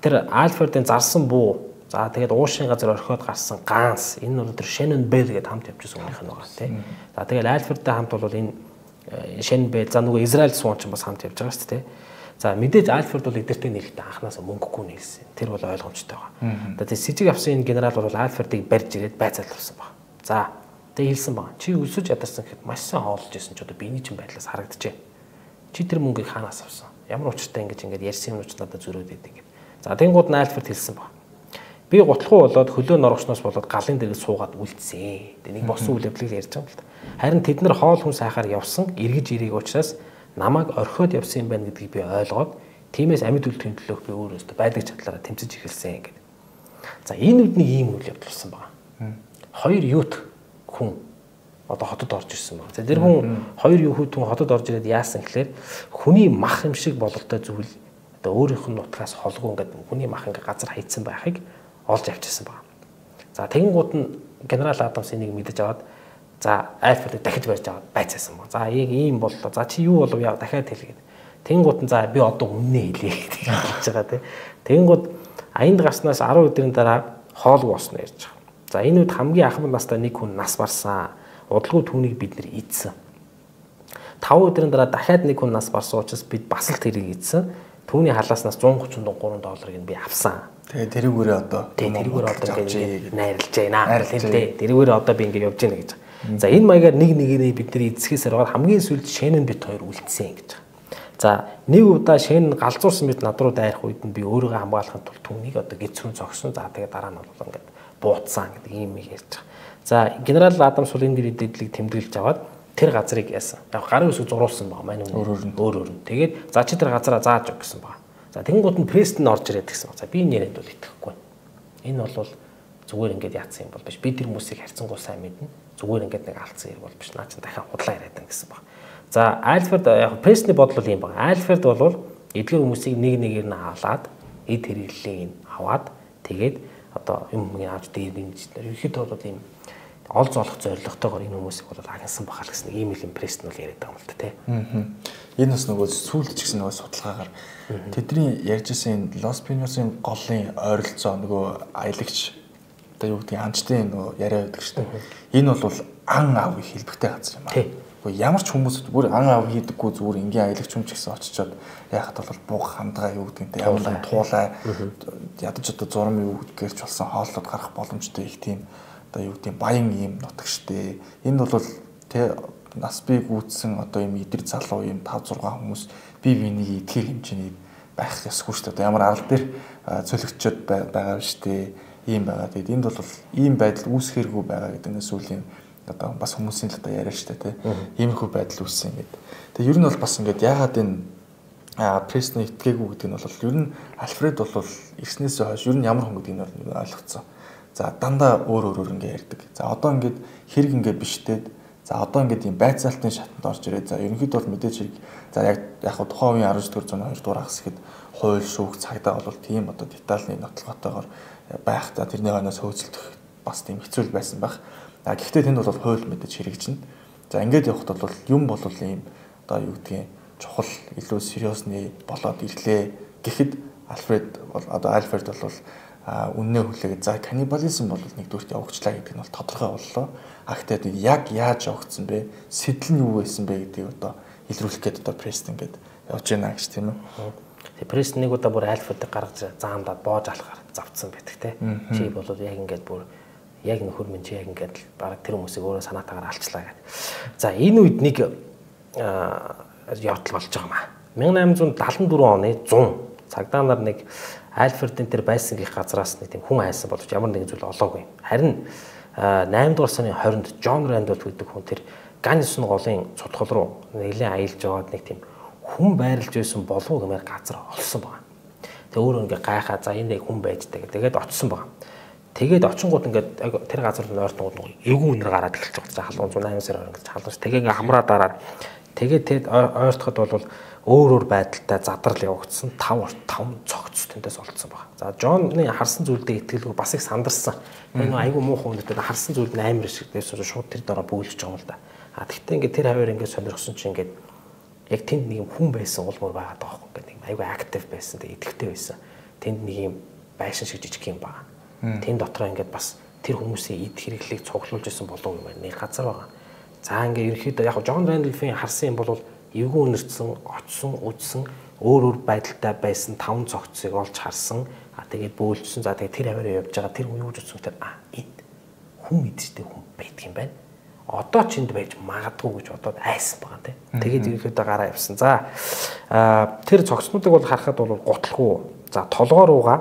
тэр Альфредийн зарсан буу За тэгээд уушийн газар орхиод гарсан ганс энэ бол тэр Shannon Bell гэдэг хамт явж хүнийх нь байгаа тий. За тэгээд Альфредтэй хамт бол энэ Shannon Bell за нөгөө Израиль суун ч бас хамт явж байгаа шүү дээ. За мэдээж Альфред бол эдэртэй нэрхтээ анханасаа мөнгөгүй нэлсэн. Тэр бол ойлгомжтой байгаа. Тэгээд сэжиг авсан энэ генерал бол Альфредыг барьж ирээд байцаалуулсан баг. За Тэгээ хэлсэн баг. Чи өсөж ядарсан гэхэд маш сайн хоолж исэн ч одоо биений чинь байдлаас харагджээ. Чи тэр мөнгийг хаанаас авсан? Ямар учиртай ингэж ингэж ярьсан юмнууд надад зөрөөд идэв гэдэг. За тэнгууд Найлфорд хэлсэн баг. Би гутлахуу болоод хөлөө норгочноос болоод галын дээрээ суугаад үлдсэн. Тэгээ нэг босон үйл явдлыг ярьж байгаа юм л та. Харин тэд нар хоол хүн сайхаар явсан эргэж ирээг учраас намайг орхиод явсан юм байна гэдгийг би ойлгоод тиймээс амьд үлдэхин төлөөх би өөрөөсөө байдаг чадлаараа тэмцэж эхэлсэн гэдэг. За энэ үднийг ийм үйл явдал болсон байна. Хоёр юут хүн одоо хотод орж ирсэн байна. За тэр хүн хоёр юу хүн хотод орж ирээд яасан гэхээр хүний мах юм шиг бололтой зүйл одоо өөрийнх нь нутгаас холгүй ингээд хүний мах ингээ газар хайцсан байхыг олж авчихсан байна. За тэгэнгүүт нь генерал Адамс энийг мэдэж аваад за Альфредыг дахиж барьж аваад байцаасан байна. За яг ийм боллоо. За чи юу болов яа дахиад хэлгээд. Тэнгууд нь за би одоо үннээ хэлье гэж хэлж байгаа тийм. Тэнгууд аянд гарснаас 10 өдрийн дараа хоол боосно ярьж байгаа. За энэ үед хамгийн ахмад настай нэг хүн нас барсан. Удалгүй түүнийг бид нэр ийдсэн. 5 өдрийн дараа дахиад нэг хүн нас барсан учраас бид бас л тэрийг ийдсэн. Түүний халааснаас 133 долларыг нь би авсан.
Тэгээ тэрүүгээрээ одоо
тэрүүгээрээ одоо ингээд найрлж байна. Хэлдэ. Тэрүүгээрээ одоо би ингээд явж байна гэж. За энэ маягаар нэг нэгээрээ бид нар эзэхээс ороод хамгийн сүүлд Шэнэн бит хоёр үлдсэн гэж. За нэг удаа Шэнэн галзуурсан мэт над руу дайрах үед нь би өөрийгөө хамгаалахын тулд түүнийг одоо гизрүүн зогсон. За тэгээ дараа нь бол ингээд бууцсан гэдэг ийм юм ярьж байгаа. За генерал Адамс бол энэ дэдлийг тэмдэглэж аваад тэр газрыг яасан. Яг гарын үсэг зуруулсан баг маань өөр өөр өөр өөр нь. Тэгээд за чи тэр газараа зааж өг гэсэн баг. За тэгэнгүүт нь Престон орж ирээд гэсэн баг. За би энэ яриад бол итгэхгүй. Энэ бол зүгээр ингээд яатсан юм бол биш. Би тэр хүмүүсийг харьцангуй сайн мэднэ. Зүгээр ингээд нэг алдсан юм бол биш. Наа чин дахиад худлаа яриад байна гэсэн баг. За Альфред яг Престны бодол бол юм баг. Альфред бол эдгээр хүмүүсийг нэг нэгээр нь хаалаад эд хэрэглээг нь аваад тэгээд одоо юм юм авч дээр дэмжлэр ерөөхдөө бол ийм ол золох зорилготойгоор энэ хүмүүсийг бол агнсан бахал гэсэн ийм л импресс нь бол яриад байгаа юм л та тий.
Энэ бас нөгөө сүүлд ч гэсэн нөгөө судалгаагаар тэдний ярьж исэн Лос Пиньосын голын ойролцоо нөгөө аялагч одоо юу гэдэг анчтын нөгөө яриа байдаг шүү дээ. Энэ бол ан аав хэлбэгтэй газар юм аа. Гэхдээ ямар ч хүмүүс бүр ан аав хийдэггүй зүгээр ингийн аялагч юм ч гэсэн очичоод яхад бол буух хандгаа юу гэдэг нь ямар туулай ядаж одоо зурм юу гэдгээрч болсон хооллоод гарах боломжтой их тийм одоо юу гэдэг баян ийм нутагштэй. Энд бол тэ нас бий гүйтсэн одоо ийм идэр залуу ийм 5 6 хүмүүс бие биенийг идэхэр хэмжээний байх ёсгүй шүү дээ. Ямар арал дээр цөлөгчөд байгаа шүү дээ. Ийм байгаа. Тэгэд энд бол ийм байдал үүсэхэргүй байгаа гэдэг нь сүүлийн одоо бас хүмүүсийн л одоо яриа штэ тий. Иймэрхүү байдал үүссэн гэдэг. Тэгээ ер нь бол бас ингээд ягаад энэ Пресны итгээгүй гэдэг нь бол ер нь Альфред бол ирснээсээ хойш ер нь ямар хүн гэдгийг нь ойлгоцсон. За дандаа өөр өөрөөр ингээд ярьдаг. За одоо ингээд хэрэг ингээд биштэд за одоо ингээд юм байцаалтын шатанд орж ирээ. За ерөнхийдөө бол мэдээж хэрэг за яг яг тухайн үеийн 19-р зууны 2 дугаар хагас гэхэд хууль шүүх цагдаа бол тийм одоо детальны нотлоготойгоор байх. За тэрний хойноос хөөцөлдөх бас тийм хэцүү байсан байх. А гэхдээ тэнд бол хууль мэдээж хэрэгжинэ. За ингээд явхад бол юм бол ийм одоо юу гэдгийг чухал илүү сериусны болоод ирлээ гэхэд Альфред бол одоо Альфред бол үннээ хүлээгээд за каннибализм бол нэгдүгürt явагдчлаа гэдэг нь бол тодорхой боллоо. А гэхдээ яг яаж явагдсан бэ? Сэтэл нь юу байсан бэ гэдгийг одоо илрүүлэх гээд одоо Престон гээд явж байна гэж тийм үү?
Тэгээ Престон нэг удаа бүр Альфредыг гаргаж заамдаад боож алахаар завцсан байдаг те. Чи бол яг ингээд бүр яг нөхөр минь чи яг ингээд бараг тэр хүмүүсийг өөрөө санаатаагаар алчлаа гэдэг. За энэ үед нэг явдал болж байгаа маа. 1874 оны 100 цагдаа нар нэг Альфредийн тэр байсан гих газраас нэг тийм хүн айсан боловч ямар нэгэн зүйл олоогүй. Харин 8 дугаар сарын 20-нд Джон Рэндолф гэдэг хүн тэр Ганнисон голын цутгал руу нэлээд аялж яваад нэг тийм хүн байрлаж байсан болов гэмээр газар олсон байна. Тэгээ өөрөө ингээ гайхаа за энэ нэг хүн байждаг. Тэгээд очсон байна. Тэгээд очингууд ингээд тэр газар нь ойртон гол эвгүй үнэр гараад эхэлж байгаа. За халуун 108 сар ингээд халуус. Тэгээ ингээ хамраа дараад тэгээд тэд ойртоход бол өөр өөр байдалтай задрал явагдсан 5 5 цогц тэндээс олдсон баг. За Джонны харсан зүйлдээ итгэлгүй бас их сандарсан. Энэ айгүй муухай үнэтэй харсан зүйл нь амар шиг байсан шууд тэр дараа бөөлж байгаа юм л да. А тэгтээ ингээд тэр хавар ингээд сонирхсон чинь ингээд яг тэнд нэг юм хүн байсан улмөр байгаад байгаа юм. Ингээд айгүй актив байсан. Тэг идэвхтэй байсан. Тэнд нэг юм байшин шиг жижиг юм байна. Тэн дотроо ингээд бас тэр хүмүүсийн эд хэрэглийг цуглуулж исэн болов юм байна. Нэг газар байгаа. За ингээд ерөөхдөө яг Джон Рэндалфийн харсан юм бол эвгүй үнэрсэн, очсон, үдсэн өөр өөр байдалтай байсан таван цогцыг олж харсан. А тэгээд бөөлжсөн. За тэгээд тэр аваараа явж байгаа тэр хүн юу гэж утсан тэр а энд хүн мэдтэй хүн байдаг юм байна. Одоо ч энд байж магадгүй гэж бодоод айсан байгаа тийм. Тэгээд ерөөхдөө гараа явсан. За тэр цогцнуудыг бол харахад бол гутлгүй. За толгоо руугаа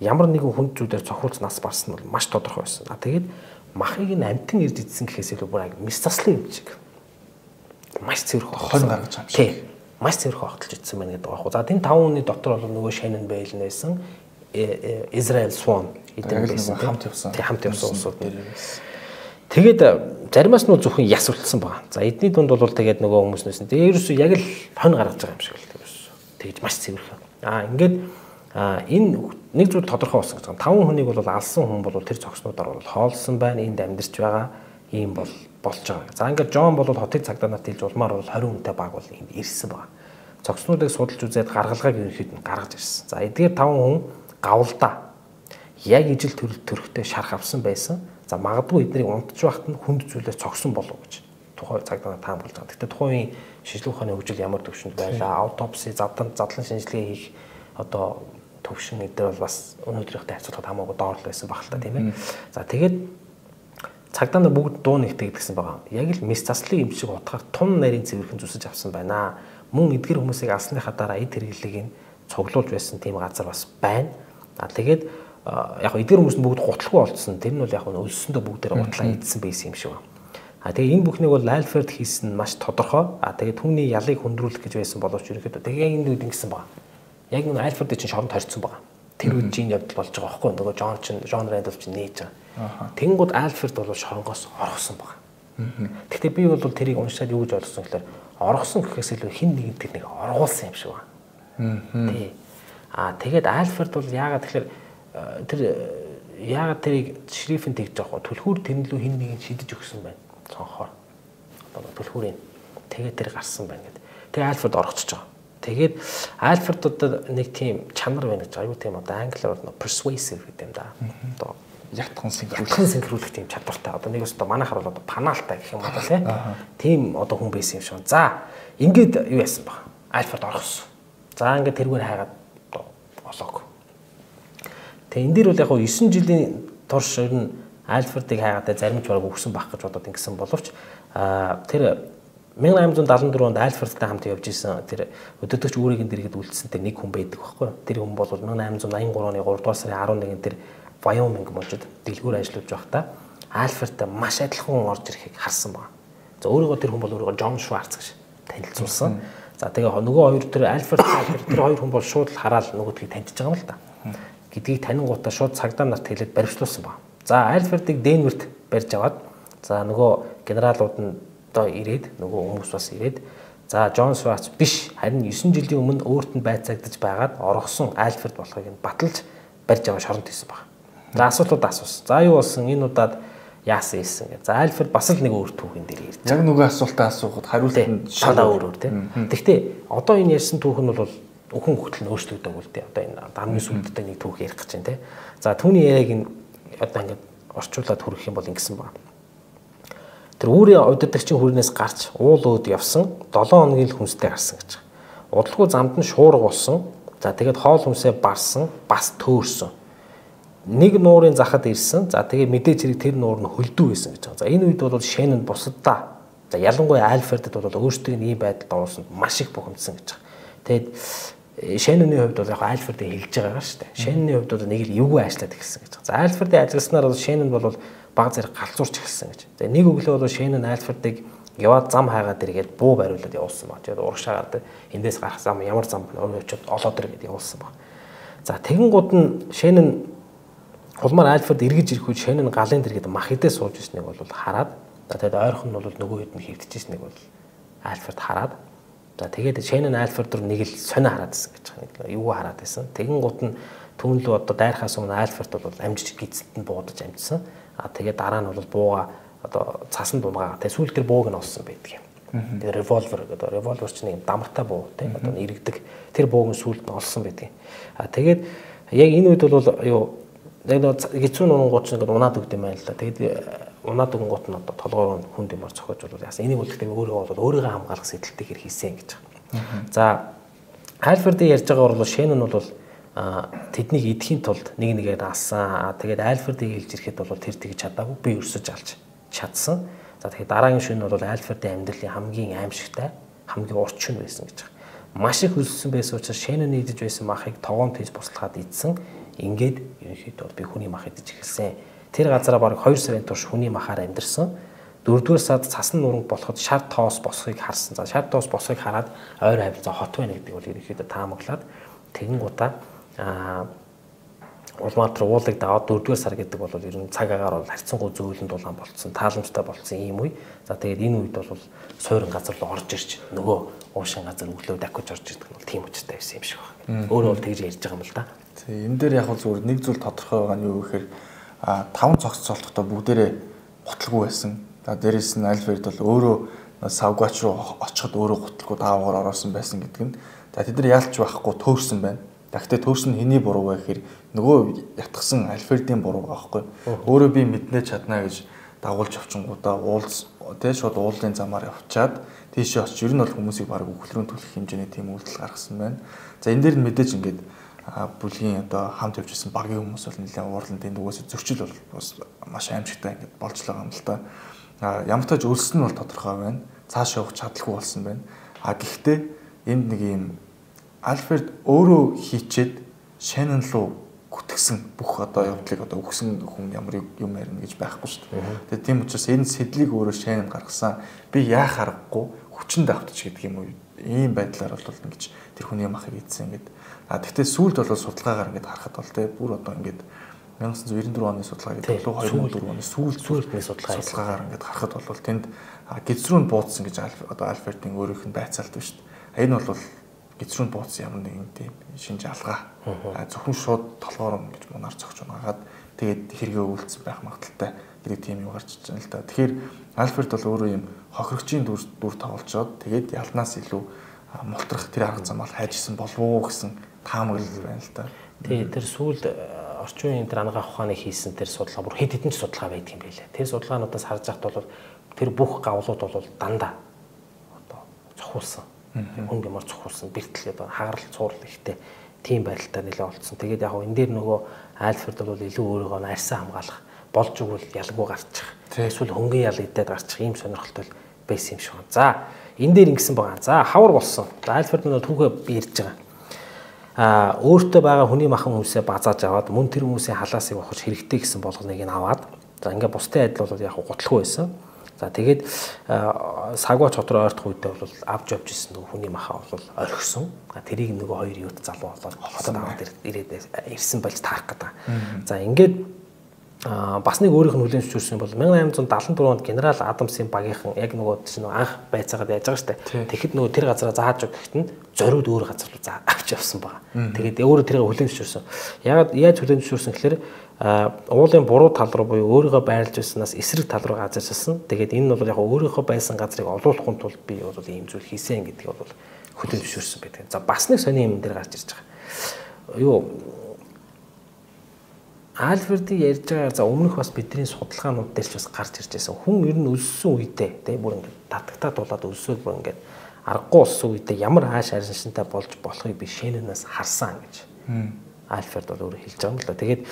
ямар нэгэн хүнд зүйлээр цохиулж нас барсан нь бол маш тодорхой байсан. А тэгээд махыг нь амтэн ирж идсэн гэхээс илүү бүр мис заслын юм шиг маш цэвэрх
хонь гаргаж байгаа юм шиг.
Тийм. Маш цэвэрх огтолж итсэн байна гэдэг байхгүй. За тэн таван хүний дотор бол нөгөө Шанин Бэйл нэсэн Израиль Свон
эдгээр байсан. Хамт явсан.
Тийм хамт явсан улсууд. Тэгээд э, заримаас нь зөвхөн яс үлдсэн байна. За эдний дунд бол тэгээд нөгөө хүмүүснээс нь ерөөсөө яг л хонь гаргаж байгаа юм шиг л ерөөсөө. Тэгж маш цэвэрх. Аа ингээд энэ нэг зүйл тодорхой болсон гэж байна. Таван хүнийг бол алсан хүн бол тэр цогцнуудаар бол хоолсон байна, энд амьдарч байгаа ийм бол болж байгаа. За ингээд Джон бол хотын цагдаа нарт хэлж улмаар бол 20 хүнтэй баг бол энд ирсэн байна. Цогцнуудыг судалж үзээд гаргалгааг ерөнхийд нь гаргаж ирсэн. За эдгээр 5 хүн гавлдаа яг ижил төрөл төрхтэй шарх авсан байсан. За магадгүй эднийг унтж байхад нь хүнд зүйлээр цогсон болов гэж тухайн цагдаа нар таамаглаж байгаа. Гэхдээ тухайн үеийн шийдлэг ухааны хөгжил ямар төвшөнд байлаа, аутопси, задан задлан шинжилгээ хийх одоо төвшин эдгээр бол бас өнөөдрийнхтэй харьцуулахад хамаагүй доор л байсан баг л та тийм ээ. За тэгээд цагдаа нар бүгд дуу нэгтгэдэг гэсэн байгаа. Яг л мис заслын юм шиг утгаар тун нарийн цэвэрхэн зүсэж авсан байна. Мөн эдгэр хүмүүсийг алсныхаа дараа эд хэрэглэгийг цуглуулж байсан тийм газар бас байна. А тэгээд яг эдгэр хүмүүс нь бүгд гутлахгүй болцсон. Тэр нь бол яг нь өлсөндөө бүгдээр гутлаа идсэн байсан юм шиг байна. А тэгээ энэ бүхнийг бол Альфред хийсэн нь маш тодорхой. А тэгээ түүний ялыг хөндрүүлэх гэж байсан боловч ерөөхдөө тэгээ энэ үед ингэсэн байна. Яг нэг Альфред чинь шоронд хорцсон байна. Тэр үед жин явдал болж байгаа байхгүй нөгөө Джон чин Джон Рэндолф чинь нээж байгаа. Тэнгууд Альфред бол шоронгоос орхосон байна. Гэхдээ би бол тэрийг уншаад юу гэж ойлгосон гэхээр оргосон гэхээс илүү хин нэгэн тэр нэг оргуулсан юм шиг байна. Тий. Аа тэгээд Альфред бол яагаад тэгэхээр э, тэр э, яагаад тэрийг шрифэн тэгж байгаа түлхүүр тэрнлүү хин нэгэн шидэж өгсөн байна. Цонхоор. Одоо түлхүүрийн тэгээд тэр гарсан байна гэдэг. Тэгээ Альфред оргоцож байгаа. Тэгээд Альфредуудад нэг тийм чанар байна гэж аюу тийм одоо англиар нь persuasive гэдэг юм да. Одоо
ятхан
синхруулах синхруулах тийм чадвартай. Одоо нэг өстө манайхаар бол одоо панаалтай гэх юм одоо тийм одоо хүн байсан юм шиг. За ингээд юу яасан баг. Альфред орхосон. За ингээд тэргээр хайгаад олоог. Тэгээ энэ дэр бол яг 9 жилийн турш ер нь Альфредыг хайгаад зарим ч бараг өгсөн байх гэж бодоод ингэсэн боловч тэр 1874 онд Альфредтай хамт явж исэн тэр өдөртөгч үүрийг нь дэргэд үлдсэн тэр нэг хүн байдаг байхгүй. Тэр хүн бол 1883 оны 3 дугаар сарын 11-нд тэр Wyoming мужид дэлгүүр ажиллаж байхдаа Альфредтай маш адилхан орж ирэхийг харсан байна. За өөрийгөө тэр хүн бол өөрийгөө Джон Шварц гэж танилцуулсан. За тэгээ нөгөө хоёр тэр Альфред тэр хоёр хүн бол шууд хараад нөгөөдгийг таньж байгаа юм л да. Гэдгийг танингуудаа шууд цагдаа нарт хэлээд баримтлуулсан байна. За Альфредыг Денверт барьж аваад за нөгөө генералууд нь одоо ирээд нөгөө хүмүүс бас ирээд за Джон Сварц биш харин 9 жилийн өмнө өөрт нь байцаагдаж байгаад оргосон Альфред болохыг нь баталж барьж байгаа шоронд хийсэн баг. За асуултууд асуусан. За юу болсон энэ удаад яасан ийсэн гэ. За Альфред бас л нэг өөр түүхэн дээр ирж.
Яг нөгөө асуултаа асуухад хариулт нь
шалаа өөр өөр тийм. Гэхдээ одоо энэ ярьсан түүх нь бол өхөн хөлтөл нь өөрчлөгдөв үл дээ. Одоо энэ дамны сүлдтэй нэг түүх ярих гэж байна те. За түүний яриаг энэ одоо ингээд орчуулад хүргэх юм бол ингэсэн байна. Тэр үүрийн удирдагчийн хүрнээс гарч уул өөд явсан 7 хоногийн хүнстэй гарсан гэж. Удалгүй замд нь шуурга болсон. За тэгээд хоол хүнсээ барсан, бас төөрсөн. Нэг нуурын захад ирсэн. За тэгээд мэдээж хэрэг тэр нуур нь хөлдөө байсан гэж байгаа. За энэ үед бол Шэнэн бусаддаа За ялангуяа Альфредд бол өөртөө ийм байдалд орсонд маш их бухимдсан гэж байгаа. Тэгээд Шэнэний хувьд бол яг Альфредийг хэлж байгаа шүү дээ. Шэнэний хувьд бол нэг л эвгүй ажиллаад эхэлсэн гэж. За Альфредийг ажилласнаар бол Шэнэн бол баг зэрэг галзуурч эхэлсэн гэж. За нэг өглөө бол Шэнэн Альфредийг яваад зам хайгаад иргээд буу бариулаад явуулсан баг. Тэгээд урагшаагаад эндээс гарах зам ямар зам бэ? Өөрөө очиод олоод ир гэдээ явуулсан баг. За тэгэн гууд нь Шэнэн улмаар Альфред эргэж ирэх үед Шэнэн галын дэр гэдэг мах идээ сууж ирснийг бол хараад тэгээд ойрхон нь бол нөгөө хэд нь хөвдөжсэн нэг бол Альфред хараад за тэгээд Шэнэн Альфред руу нэг л сонио хараад байсан гэж байгаа. Юу хараад байсан. Тэгэн гут нь түүн лөө одоо дайрхаас өмнө Альфред бол амжиж гизэлт нь буудаж амжсан. А тэгээд дараа нь бол бууга одоо цасан дунгаа тэгээд сүүл тэр бууг нь олсон байдаг юм. Тэгээд револьвер гэдэг револьвер чинь нэг дамартай буу тийм одоо иргэдэг тэр бууг нь сүүлд нь олсон байдаг. А тэгээд яг энэ үед бол юу яг гизүүн унгууд чинь ингээд унаад өгд юм байна л да. Тэгээд унаад өгөн гут нь одоо толгоор хүн дэмар цохож бол яасан. Энийг үлдэхдээ өөрөө бол өөрийгөө хамгаалах сэтэлтэйгээр хийсэн гэж байгаа. За Альфредийн ярьж байгаагаар бол Шэнэн бол тэднийг идэхийн тулд нэг нэгээр алсан. Тэгээд Альфредийг хэлж ирэхэд бол тэр тэгж чадаагүй би өрсөж алж чадсан. За тэгэхээр дараагийн шөнө бол Альфредийн амьдралын хамгийн аимшигтай хамгийн урт шөнө байсан гэж байгаа. Маш их өссөн байсан учраас Шэнэн идэж байсан махыг тогоом тийж буслахад идсэн. Ингээд ерөнхийдөө би хүний мах идэж эхэлсэн Тэр газараа бараг 2 сарын турш хүний махаар амьдэрсэн. Дөрөвдүгээр сард цасан нуранг болоход шар тоос босхийг харсан. За шар тоос босхийг хараад ойр хавилцаа хот байна гэдэг бол ерөнхийдөө таамаглаад тэгэн тэр уулыг даваад дөрөвдүгээр сар гэдэг бол ер нь цаг агаар бол харьцангуй зөөлөн дулаан болцсон, тааламжтай болцсон ийм үе. За тэгээд энэ үед бол суурин газар руу орж ирж нөгөө уушин газар өглөө дахиж орж ирдэг нь бол тийм учиртай байсан юм шиг байна. Өөрөө бол тэгж ярьж байгаа юм л да.
Тэгээ энэ дээр яг л зүгээр нэг зүйл тодорхой байгаа нь юу гэхээр а таван цогц цолтохдоо бүгдээрээ гутлгүй байсан. За дээрэс нь Альфред бол өөрөө Савгач руу очиход өөрөө гутлгүй даавгаар ороосон байсан гэдэг нь. За тэд нар яалч байхгүй төөрсөн байна. Тэгтээ төөрсөн хэний буруу вэ гэхээр нөгөө ятгсан Альфредийн буруу байхгүй. Өөрөө би мэднэ чадна гэж дагуулж авчингуудаа уулз тий шууд уулын замаар явчаад тийшээ очиж ер нь бол хүмүүсийг баг өглөрөө төлөх хэмжээний тийм үйлдэл гаргасан байна. За энэ дээр нь мэдээж ингээд бүлгийн одоо хамт явж исэн багийн хүмүүс бол нэлээд уурлан тэнд угаасаа зөрчил бол бас маш аимшигтай ингээд болж байгаа юм л та. А ямар ч таж өлсөн нь бол тодорхой байна. Цааш явах чадлагүй болсон байна. А гэхдээ энд нэг юм Альфред өөрөө хийчээд Шэнэн руу гүтгсэн бүх одоо явдлыг одоо өгсөн хүн ямар юм ярина гэж байхгүй шүү дээ. Тэгээ тийм учраас энэ сэдлийг өөрөө Шэнэн гаргасан. Би яах аргагүй хүчинд автчих гэдэг юм уу? Ийм байдлаар бол ингэж тэр хүний махыг ийдсэн гэдэг А тэгтээ сүүлд бол судалгаагаар ингээд харахад бол те бүр одоо ингээд 1994 оны судалгаа гэдэг болов 2004 оны сүүл
сүүлдний судалгаа
судалгаагаар ингээд харахад бол тэнд гизрүүн буудсан гэж одоо Альфредийн өөрийнх нь байцаалт дээ. Энэ бол гизрүүн буудсан ямар нэгэн тийм шинж алгаа. Зөвхөн шууд толгоор ингэж мунаар цогч унаагаад тэгээд хэрэгээ өвөлдсөн байх магадaltaй гэдэг тийм юм гарч иж байна л да. Тэгэхээр Альфред бол өөрөө юм хохирогчийн дүр дүр тоглолцоод тэгээд ялнаас илүү мултрах тэр арга замаар хайжсэн болов уу гэсэн таамаглал байна л да.
Тий, тэр сүүлд орчин үеийн тэр ангаа ухааны хийсэн тэр судалгаа бүр хэд хэдэн ч судалгаа байдаг юм байлаа. Тэр судалгаануудаас харж байхад бол тэр бүх гавлууд бол дандаа одоо цохуулсан. Хүн гэмээр цохуулсан. Бэртэл одоо хагарал цуурал ихтэй тийм байдалтай нэлээ олцсон. Тэгээд яг энэ дээр нөгөө Альфред бол илүү өөрийгөө арьсан хамгаалах болж игэл ялгуу гарчих. Эсвэл хөнгөн ял идээд гарчих ийм сонирхолтой байсан юм шиг байна. За энэ дээр ингэсэн байгаа. За хавар болсон. За Альфред нөгөө түүхээ ярьж байгаа а өөртөө байгаа хүний махан хүмүүсээ базааж аваад мөн тэр хүмүүсийн халаасыг ухаж хэрэгтэй гэсэн болгоныг нь аваад за ингээ бусдын адил бол яг гутлахгүй байсан. За тэгээд сагва чодроо ойртох үедээ бол авч явж исэн нөгөө хүний маха бол орхисон. Тэрийг нөгөө хоёр юут залуу болоод хотод аваад ирээд ирсэн болж таарах гэдэг. За ингээд бас нэг өөрийнх нь хүлээн зөвшөөрсөн бол 1874 онд генерал Адамсын багийнхан яг нөгөө чинь анх байцаагаад яаж байгаа штэ. Тэгэхэд нөгөө тэр газараа зааж өгөхэд нь зориуд өөр газар руу авч явсан байгаа. Тэгээд өөрөө тэрийг хүлээн зөвшөөрсөн. Яг яаж хүлээн зөвшөөрсөн гэхээр уулын буруу тал руу буюу өөрийгөө байрлаж байснаас эсрэг тал руу газарчилсан. Тэгээд энэ нь бол яг өөрийнхөө байсан газрыг олуулахын тулд би бол ийм зүйл хийсэн гэдгийг бол хөдөлж зөвшөөрсөн байдаг. За бас нэг сони юм дээр гарч ирж байгаа. Юу Альфредийг ярьж байгаа за өмнөх бас бидний судалгаанууд дээр ч бас гарч ирж байсан. Хүн ер нь өлссөн үедээ тий бүр ингээд татагтаа дулаад өлсөөл бүр ингээд аргагүй болсон үедээ ямар ааш аршинтай болж болохыг би шэнэнээс харсан гэж. Альфред бол өөрөө хэлж байгаа юм л да. Тэгээд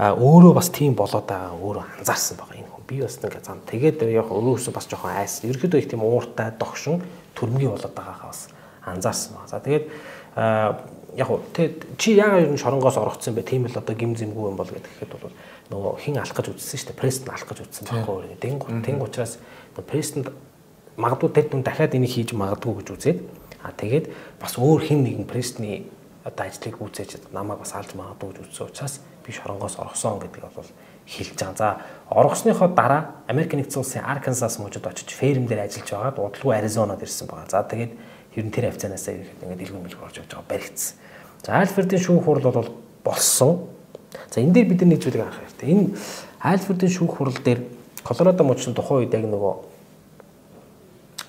өөрөө бас тийм болоод байгаа өөрөө анзаарсан байгаа энэ хүн. Би бас ингээд зам тэгээд яг өөрөөсөө бас жоохон айс. Ерөөдөө их тийм ууртай догшин төрмгий болоод байгаагаа бас анзаарсан байна. За тэгээд яг уу чи яагаад ер нь шоронгоос орогдсон бэ? Тийм л одоо гим зэмгүй юм бол гэхэд бол нөгөө хин алах гэж үзсэн шүү дээ. Прест алах гэж үзсэн байхгүй юу? Тэнгу тэнгу учраас прест магадгүй тэр дүн дахиад энийг хийж магадгүй гэж үзээд а тэгээд бас өөр хин нэгэн престний одоо ажлыг үүсэж намайг бас алж магадгүй гэж үзсэн учраас би шоронгоос орохсон гэдэг бол хэлж байгаа. За орохсныхоо дараа Америк нэгдсэн улсын Аркансас мужид очиж ферм дээр ажиллаж байгаад удалгүй Аризонод ирсэн байгаа. За тэгээд ер нь тэр хавцаанаас ирэхэд ингээд дэлгүүр мэлгүүр орж явж байгаа баригдсан. За Альфредийн шүүх хурал бол болсон. За энэ дээр бид нэг зүйлийг анх хэрэгтэй. Энэ Альфредийн шүүх хурал дээр Колорадо мужийн тухайн үед яг нөгөө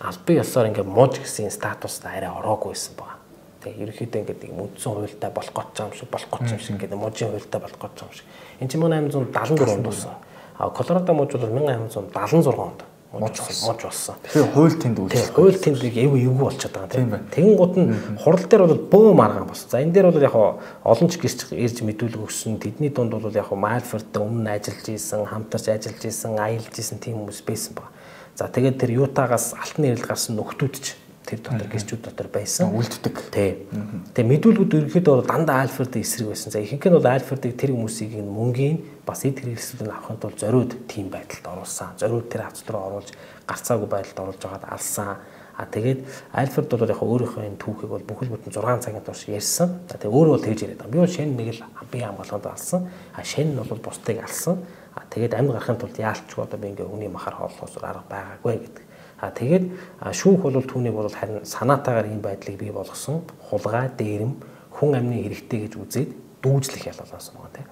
албан ёсоор ингээд мууж гэсэн статуст арай ороогүй байсан байна. Тэгээ ерөөхдөө ингээд юм үндсэн хуультай болох гэж байгаа юм шиг болох гэж юм шиг ингээд мужийн хуультай болох гэж байгаа юм шиг. Энэ чинь 1874 онд болсон. А Колорадо муж бол 1876 онд мууж мууж болсон.
Тэгэхээр хууль тэнд үйлчлэх.
Хууль тэнд эв эвгүй болчиход байгаа тийм. Тэгэн гут нь хурал дээр бол бөөм арган болсон. За энэ дээр бол яг олон ч гэрч ирж мэдүүлэг өгсөн. Тэдний дунд бол яг Мальфорд өмнө ажиллаж исэн, хамтарч ажиллаж исэн, аялж исэн тийм хүмүүс байсан баг. За тэгээд тэр Ютагаас алтан нэрэл гарсан нөхдүүд ч тэр дотор гэрчүүд дотор байсан.
Үлддэг.
Тий. Тэгээ мэдүүлгүүд ерөнхийдөө дандаа Альфредийн эсрэг байсан. За ихэнх нь бол Альфредийг тэр хүмүүсийг мөнгөний бас эд хэрэгсэлд авахын тулд зориуд тийм байдалд оруулсан. Зориуд тэр хавц руу оруулж гарцаагүй байдалд оруулж байгаад алсан. А тэгээд Альфред бол яг өөрийнхөө энэ түүхийг бол бүхэл бүтэн 6 цагийн турш ярьсан. За тэгээд өөрөө бол тэгж яриад байгаа. Би бол шин нэг л би хамгаалганд алсан. А шин нь бол бусдыг алсан. А тэгээд амьд гарахын тулд яалтчгүй одоо би ингээ хүний махар хооллохоос арга байгаагүй гэдэг. А тэгээд шүүх бол түүнийг бол харин санаатаагаар ийм байдлыг бий болгосон хулгай, дээрэм, хүн амны хэрэгтэй гэж үзээд дүүжлэх ялуулсан байгаа тийм.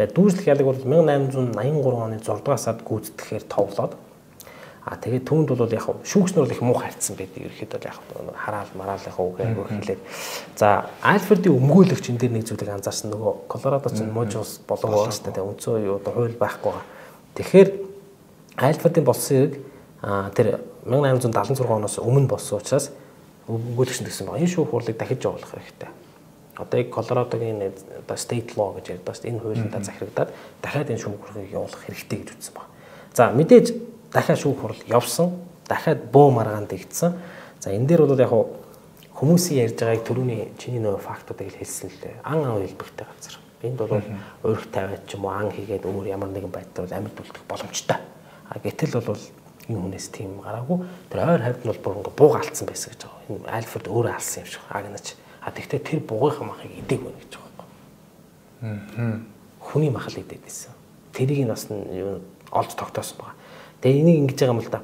Тэгээд дүүжлэх ялыг бол 1883 оны 6 дугаар сард гүйцэтгэхээр товлоод А тэгээд түүнд бол яг шүүгчнэр бол их муу хайрцсан байдаг. Ерөөхдөө яг хараал мараал яг үг айгуу хэлээд. За Альфредийн өмгөөлөгч энэ дээр нэг зүйлийг анзаарсан нөгөө Колорадо ч Можос болов уу шүү дээ. Өнцөө юу одоо хууль байхгүй байгаа. Тэгэхээр Альфредийн болсон хэрэг тэр 1876 оноос өмнө болсон учраас өмгөөлөгч гэсэн байна. Энэ шүүх хурлыг дахиж явуулах хэрэгтэй. Одоо яг Колорадогийн одоо state law гэж ярьдаг шүү дээ. Энэ хуулиндаа захирагдаад дахиад энэ шүүх хурлыг явуулах хэрэгтэй гэж үзсэн байна. За мэдээж дахиад шүүх хурал явсан. Дахиад бөө маргаанд игдсэн. За энэ дээр бол яг хүмүүсийн ярьж байгааг түрүүний чиний нөө фактуудыг хэлсэн л дээ. Ан ан хэлбэгтэй газар. Энд бол уурх тавиад ч юм уу ан хийгээд өөр ямар нэгэн байдлаар амьд үлдэх боломжтой. А гэтэл бол энэ хүнээс тийм гараагүй. Тэр ойр хавьд нь бол бүр ингээ бууга алдсан байсан гэж байгаа. Энэ Альфред өөрөө алсан юм шиг агнаж. А тэгтээ тэр буугийнхаа махыг идэг байна гэж байгаа юм. Аа. Хүний махал идэд байсан. Тэрийг нь бас олж тогтоосон байна. Тэгээ энийг ингэж байгаа юм л да.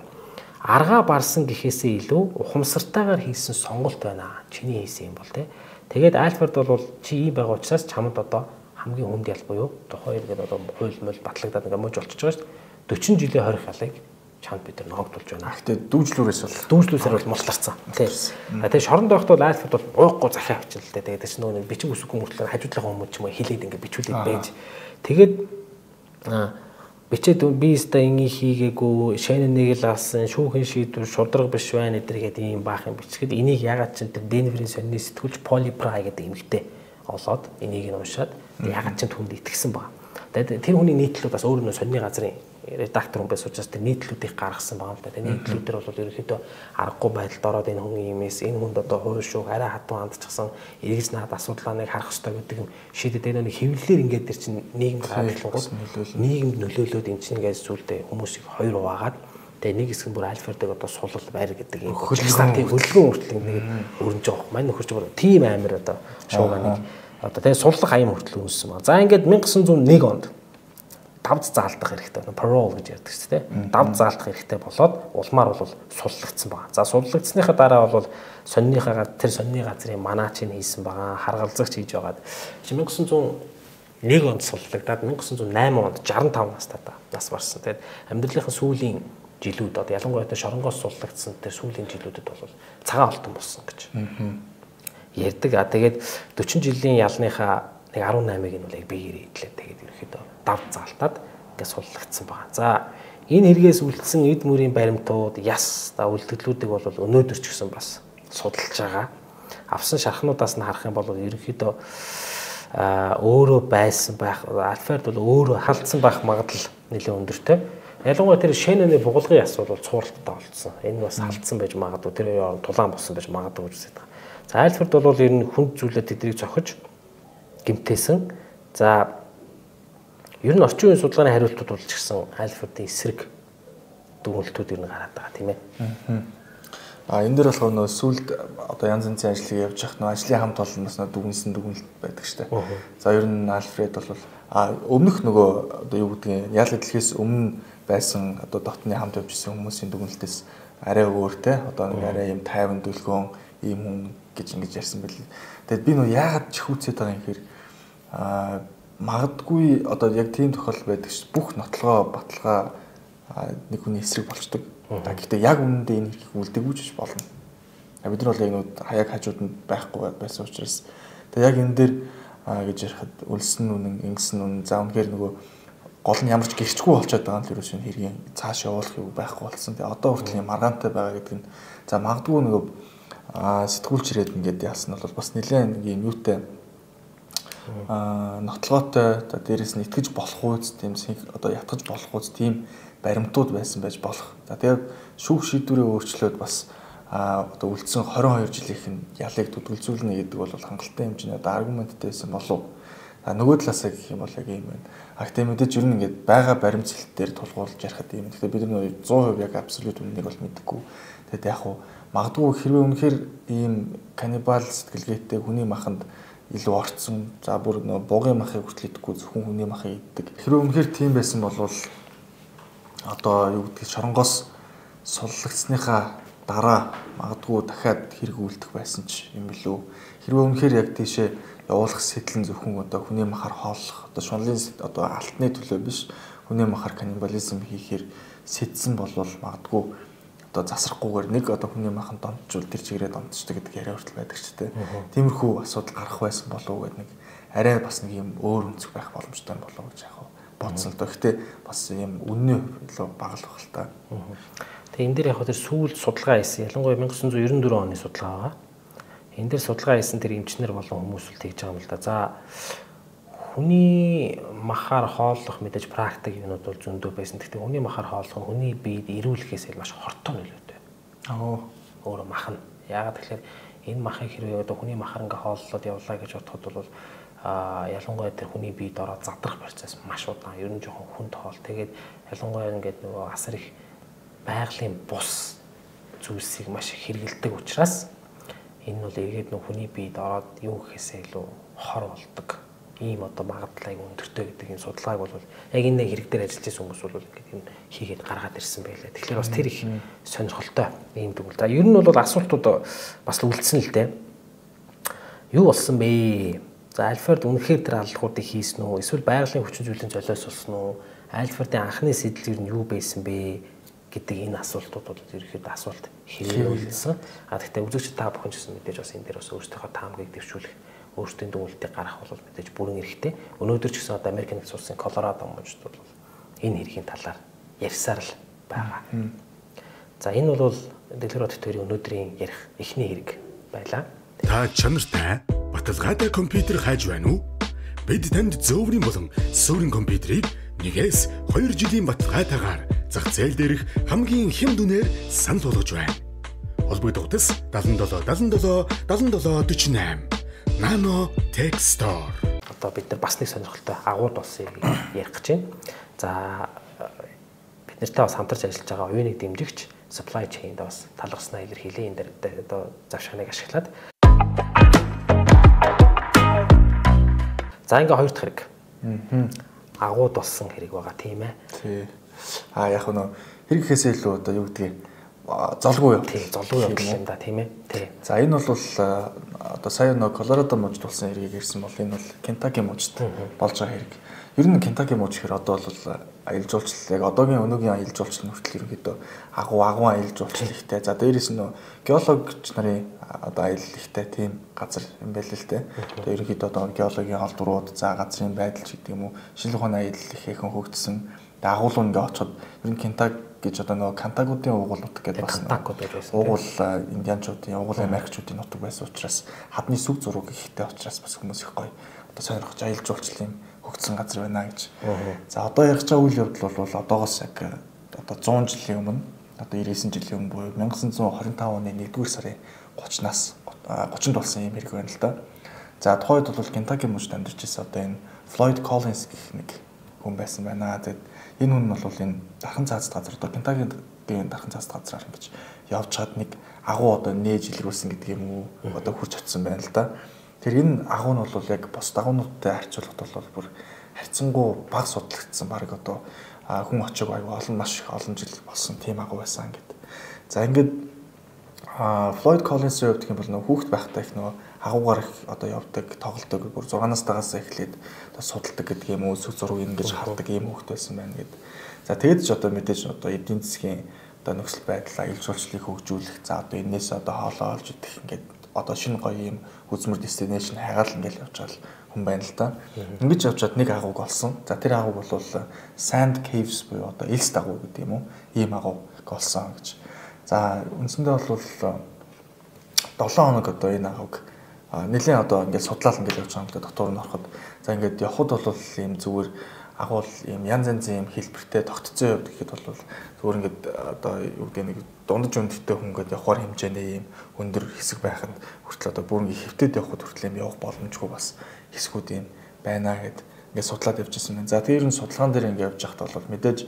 Аргаа барсан гэхээсээ илүү ухамсартайгаар хийсэн сонголт байна. Чиний хийсэн юм бол тэ. Тэгээд Альфред бол чи ийм байгаа учраас чамд одоо хамгийн хүнд ял буюу тухайн ингээд одоо хууль мөл батлагдаад ингээд мууж болчихж байгаа шүү дээ. 40 жилийн хорих ялыг чанд бид нар ногдуулж байна.
Гэтэ дүүжлүүрээс бол
дүүжлүүсээр бол мултарсан. Тийм. Тэгээ шоронд байхад бол Альфред бол уухгүй захиа авчихлаа л дээ. Тэгээд ч нөгөө бичиг үсгүй мөртлөө хажуудлах хүмүүс ч юм уу хилээд ингээд бичүүлээд байж. Тэгээд бичээд би өстой ингээ хийгээгүй шэнэ нэг л алсан шүүхэн шийдвэр шудраг биш байна эдэргээд ийм баах юм бичгээд энийг ягаад ч тэр Денверийн сонины сэтгүүлч Поли Прай гэдэг эмэгтэй олоод энийг нь уншаад ягаад ч түнд итгэсэн баг. Тэгээд тэр хүний нийтлүүд бас өөрөө сонины газрын редактор хүн байсан учраас тэр нийтлүүдийг гаргасан байгаа юм да. Тэр нийтлүүдэр бол ерөнхийдөө аргагүй байдалд ороод энэ хүн иймээс энэ хүнд одоо хууль шүүх арай хатуу хандчихсан эргэж наад асуудлаа нэг харах хэрэгтэй гэдэг юм шийдэд энэ нэг хэвлэлээр ингээд тэр чинь нийгэмд хаалтлангууд нийгэмд нөлөөлөөд эн чинь ингээд зүйлдээ хүмүүсийг хоёр хуваагаад Тэгээ нэг хэсэг нь бүр альфердэг одоо сулал байр гэдэг юм. Стандартын хөлгөн хүртэл нэг өрнж байгаа. Мань нөхөрч бүр тийм амир одоо шуугаа нэг одоо тэгээ суллах аян хүртэл үнсэн ба. За ингээд 1901 онд давд заалдах хэрэгтэй. Parole гэж ярьдаг шүү дээ. Давд заалдах хэрэгтэй болоод улмаар бол суллагдсан байна. За суллагдсныхаа дараа бол сонныхаа тэр сонны газрын манаач нь хийсэн байгаа. Харгалзагч хийж байгаад 1901 онд суллагдаад 1908 онд 65 настай нас барсан. Тэгээд амьдралынхаа сүүлийн жилүүд одоо ялангуяа шоронгоос суллагдсан тэр сүүлийн жилүүдэд бол цагаан алтан болсон гэж. Ярьдаг. А тэгээд 40 жилийн ялныхаа нэг 18-ыг нь бол яг биеэр идлээ. Тэгээд ерөөхдөө дав заалтаад ингээд суллагдсан байгаа. За энэ хэрэгээс үлдсэн эд мөрийн баримтууд, яс та үлдгэлүүдийг бол өнөөдөр ч гэсэн бас судалж байгаа. Авсан шархнуудаас нь харах юм бол ерөнхийдөө өөрөө байсан байх альфард бол өөрөө халдсан байх магадлал нэлээд өндөртэй. Ялангуяа тэр Шенэний бугулгын яс бол цууралттай болцсон. Энэ бас халдсан байж магадгүй тэр тулаан болсон байж магадгүй гэж үздэг. За альфард бол ер нь хүнд зүйлээ тэдрийг зохиж гимтээсэн. За ер нь орчин үеийн судалгааны хариултууд болж гисэн альфардын эсрэг дүгнэлтүүд ер нь гараад байгаа тийм ээ.
А энэ дээр болохоор нөө сүлд одоо янз янзын ажлыг явж явах нөө ажлын хамт олон бас нөө дүгнсэн дүгнэлт байдаг штэ. За ер нь Альфред бол а өмнөх нөгөө одоо юу гэдгийг ял дэлхээс өмнө байсан одоо дотны хамт явж исэн хүмүүсийн дүгнэлтээс арай өөр те одоо нэг арай юм тайван дүлгөөн ийм хүн гэж ингэж ярьсан байл. Тэгэд би нөө яагаад чихүүцээд байгаа юм хэрэг а магадгүй одоо яг тийм тохиолдол байдаг ш бүх нотлогоо баталгаа нэг хүний эсрэг болчдөг За гэхдээ яг үнэндээ энэ хэрэг үлдэггүйж болно. Бид нар бол яг нүүд хаяг хажууд нь байхгүй байсан учраас тэгээ яг энэ дээр гэж ярихад үлсэн үнэн, ингэсэн үнэн за үнэхээр нөгөө гол нь ямар ч гэрчгүй болчиход байгаа нь л ерөөс нь хэргийн цааш явуулах юу байхгүй болсон. Тэгээ одоо хүртэл юм маргаантай байгаа гэдэг нь за магадгүй нөгөө сэтгүүлч ирээд ингээд яасан бол бас нэлээд юм юутай аа нотлогоотой за дээрэс нь итгэж болох үз тийм одоо ятгаж болох үз тийм баримтууд байсан байж болох. За тэгээд шүүх шийдвэрээ өөрчлөөд бас а одоо үлдсэн 22 жилийнх нь ялыг төдөлзүүлнэ гэдэг бол хангалттай хэмжээний одоо аргументтэй байсан болов. А нөгөө талаасаа гэх юм бол яг юм байна. Акт мэдээж ер нь ингээд байгаа баримтцэлт дээр тулгуурлаж ярихад юм. Тэгэхээр бид нар 100% яг абсолют үннийг бол мэдэхгүй. Тэгээд яг хуу магадгүй хэрвээ үнэхээр ийм каннибал сэтгэлгээтэй хүний маханд илүү орцсон. За бүр нөгөө бугын махыг хүртэл идэхгүй зөвхөн хүний махыг иддэг. Хэрвээ үнэхээр тийм байсан бол одоо юу гэдгийг шоронгоос суллагдсныхаа дараа магадгүй дахиад хэрэг үлдэх байсан ч юм билүү. Хэрвээ үнэхээр яг тийшээ явуулах сэтлэн зөвхөн одоо хүний махаар хооллох одоо шунлын одоо алтны төлөө биш хүний махаар каннибализм хийхээр сэтсэн болвол магадгүй одоо засрахгүйгээр нэг одоо хүний махан донтжул тэр чигээрээ донтчдаг гэдэг яриа хүртэл байдаг ч тийм. Тиймэрхүү асуудал гарах байсан болов уу гэдэг нэг арай бас нэг юм өөр өнцөг байх боломжтой болов уу гэж яг бодсон л доо. Гэхдээ бас юм үнний илүү бага л та.
Тэгээ энэ дээр яг тэр сүүл судалгаа хийсэн. Ялангуяа 1994 оны судалгаа байгаа. Энэ дээр судалгаа хийсэн тэр эмчнэр болон хүмүүс л тэгж байгаа юм л да. За хүний махаар хооллох мэдээж практик юмнууд бол зөндөө байсан. Гэхдээ хүний махаар хооллох нь хүний биед эрүүлэхээс илүү маш хортой нөлөөтэй. Аа өөрө мах нь. Яагаад тэгэхээр энэ махыг хэрвээ одоо хүний махаар ингээ хооллоод явлаа гэж бодоход бол а ялангуяа тэр хүний биед ороод задрах процесс маш удаан. Ер нь жоохон хүнд хоол. Тэгээд ялангуяа ингээд нөгөө асар их байгалийн бус зүйлсийг маш их хэрэгэлдэг учраас энэ бол эргээд нөгөө хүний биед ороод юу гэхээсээ илүү хор болдог. Ийм одоо магадлал аяг өндөртэй гэдэг энэ судалгааг бол яг энэ хэрэг дээр ажиллаж байсан хүмүүс бол ингээд энэ хийгээд гаргаад ирсэн байлаа. Тэгэхээр бас тэр их сонирхолтой ийм дүгэл. За ер нь бол асуултууд бас үлдсэн л дээ. Юу болсон бэ? За Альфред үнэхээр тэр алдлахуудыг хийсэн үү? Эсвэл байгалийн хүчин зүйлийн золиос болсон уу? Альфредийн анхны сэтэл юу нь юу байсан бэ гэдэг энэ асуултууд бол ерөөхдөө асуулт хэрэгжүүлсэн. А гэхдээ үзэгч та бүхэн ч гэсэн мэдээж бас энэ дээр бас өөрсдийнхөө таамгийг дэвшүүлэх өөрсдийн дүгнэлтийг гаргах бол мэдээж бүрэн эрхтэй. Өнөөдөр ч гэсэн одоо Америк нэгдсэн улсын Колорадо мужид бол энэ хэргийн талаар ярьсаар л байгаа. За энэ бол Дэлгэр бод төрийн өнөөдрийн ярих эхний хэрэг байлаа.
Та чанартай баталгаатай компьютер хайж байна уу? Бид танд зөөврийн болон суурин компьютерийг нэгээс 2 жилийн баталгаатайгаар зах зээл дээрх хамгийн хэм дүнээр санал болгож байна. Холбогдох утас 77 77 77 48. Nano Tech Store.
Одоо бид нар бас нэг сонирхолтой агууд болсон ярих гэж байна. За бид нартай бас хамтарч ажиллаж байгаа оюуныг дэмжигч supply chain-д бас талгаснаа илэрхийлээ энэ дээр одоо завшааныг ашиглаад За ингээ хоёр дахь хэрэг. Аа. Агууд болсон хэрэг байгаа тийм ээ.
Тий. А яг нөө хэрэг гэхээсээ илүү одоо юу гэдгийг золгүй юу?
Тий, золгүй юм юм да тийм ээ. Тий.
За энэ бол одоо сая нөө Колорадо мужид болсон хэргийг ярьсан бол энэ бол Кентаки мужид болж байгаа хэрэг. Ер нь Кентаки мууч гэхээр одоо бол аялал жуулчлал яг одоогийн өнөөгийн аялал жуулчлал хүртэл ерөнхийдөө агуу агуу аялал жуулчлал ихтэй. За дээрээс нь геологч нарын одоо аялал ихтэй тийм газар юм байл л те. Тэгээ ерөнхийдөө одоо геологийн олдрууд, за газрын байдал ч гэдэг юм уу, шинжлэх ухааны аялал ихээхэн хөгжсөн. Тэгээ агуулгын ингээ очиход ер нь Кентак гэж одоо нөгөө Кантагуудын уугуул нутаг гэдэг бас
Кантагууд байсан.
Уугуул индианчуудын, уугуул Америкчуудын нутаг байсан учраас хадны сүг зураг ихтэй учраас бас хүмүүс их гоё одоо сонирхож аялал жуулчлал юм хөгжсөн газар байна гэж. За одоо ярих чаа үйл явдал бол одоогоос яг одоо 100 жилийн өмнө одоо 99 жилийн өмнө буюу 1925 оны 1-р сарын 30-наас 30-нд болсон юм хэрэг байна л да. За тухайд бол Кентаки мужид амьдарч ирсэн одоо энэ Floyd Collins гэх нэг хүн байсан байна. Тэгээд энэ хүн нь бол энэ дархан цаазд газар одоо Кентакигийн дархан цаазд газраар ингэж явж чад нэг агуу одоо нээж илрүүлсэн гэдэг юм уу одоо хурж очсон байна л да. Тэр энэ агуу нь бол яг бос дагуунуудтай харьцуулахад бол бүр харьцангуй баг судлагдсан баг одоо хүн очиг аягүй олон маш их олон жил болсон тийм агуу байсан гэдэг. За ингээд Floyd Collins-ийн хувьд гэх юм бол нөх хүүхэд байхдаа их нөгөө агуугаар их одоо явдаг, тоглолдог, бүр 6-наас тагаас эхлээд судалдаг гэдэг юм уу, сүг зургийг ингэж хардаг юм хүүхэд байсан байна гэд. За тэгэд ч одоо мэдээж одоо эдийн засгийн одоо нөхцөл байдал аюул жуулчлалыг хөгжүүлэх, за одоо энээс одоо хоолоо олж идэх ингээд одоо шинэ гоё юм үзмэр destination хайгаал ингээл явж байгаа хүн байна л да. Ингэж явжгаад нэг агууг олсон. За тэр агууг бол Sand Caves буюу одоо элс дагуу гэдэг юм уу? Ийм агууг олсон гэж За үндсэндээ бол 7 хоног одоо энэ агавг нэлээд одоо ингээд судлаал ингээд явж байгаа юм л доктор нь ороход за ингээд явхад бол ийм зүгээр агуул ийм янз янзын ийм хэлбэртэй тогтцсон явд гэхэд бол зүгээр ингээд одоо юу гэдэг нэг дундаж өндөртэй хүн ингээд явахаар хэмжээний ийм өндөр хэсэг байхад хүртэл одоо бүр ингээд хэвтээд явхад хүртэл ийм явах боломжгүй бас хэсгүүд ийм байна гэд ингээд судлаад явж ирсэн байна. За тэр нь судалгаан дээр ингээд явж байхад бол мэдээж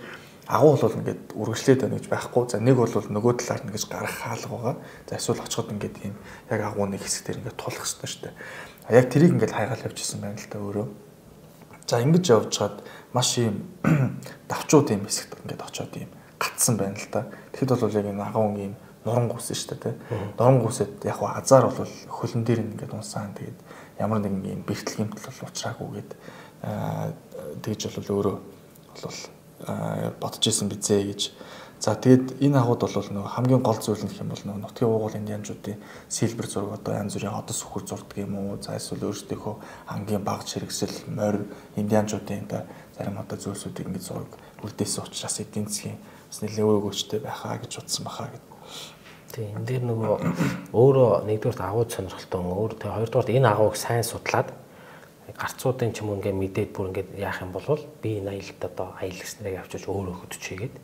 агуу бол ингээд үргэлжлээд байна гэж байхгүй. За нэг бол нөгөө талаар нэгж гарах хаалга байгаа. За эсвэл очиход ингээд тийм яг агууны хэсэг дээр ингээд тулах хэрэгтэй шүү дээ. Яг тэрийг ингээд хайгаал явчихсан байна л да өөрөө. За ингэж явж чад маш юм давчууд юм хэсэгт ингээд очиод юм гатсан байна л да. Тэгэхэд бол яг энэ агуун юм нуран гүсэн шүү дээ. Нуран гүсэд яг хаа азар бол хөлн дээр ингээд унсаан тэгээд ямар нэгэн юм бэртэл гэмтэл бол уучраагүй гээд тэгж бол өөрөө бол бодож исэн бизээ гэж. За тэгэд энэ агууд бол нөгөө хамгийн гол зүйл нь гэх юм бол нөгөө нутгийн уугуул индианчуудын сэлбэр зураг одоо янз бүрийн одос сүхэр зурдаг юм уу? За эсвэл өөрсдийнхөө ангийн багж хэрэгсэл, морь, индианчуудын одоо зарим одоо зүйлсүүдийг ингэж зураг үлдээсэн учраас эдийн засгийн бас нэлээд өгөөжтэй байхаа гэж утсан бахаа гэдэг.
Тийм энэ дээр нөгөө өөрөө нэгдүгээр агууд сонирхолтой өөр тэгээ хоёрдугаар энэ агууг сайн судлаад гарцуудын ч юм уу ингээ мэдээд бүр ингээ яах юм бол би энэ аялалд одоо аялагч нарыг авчиж өөрөө хөтчихгээд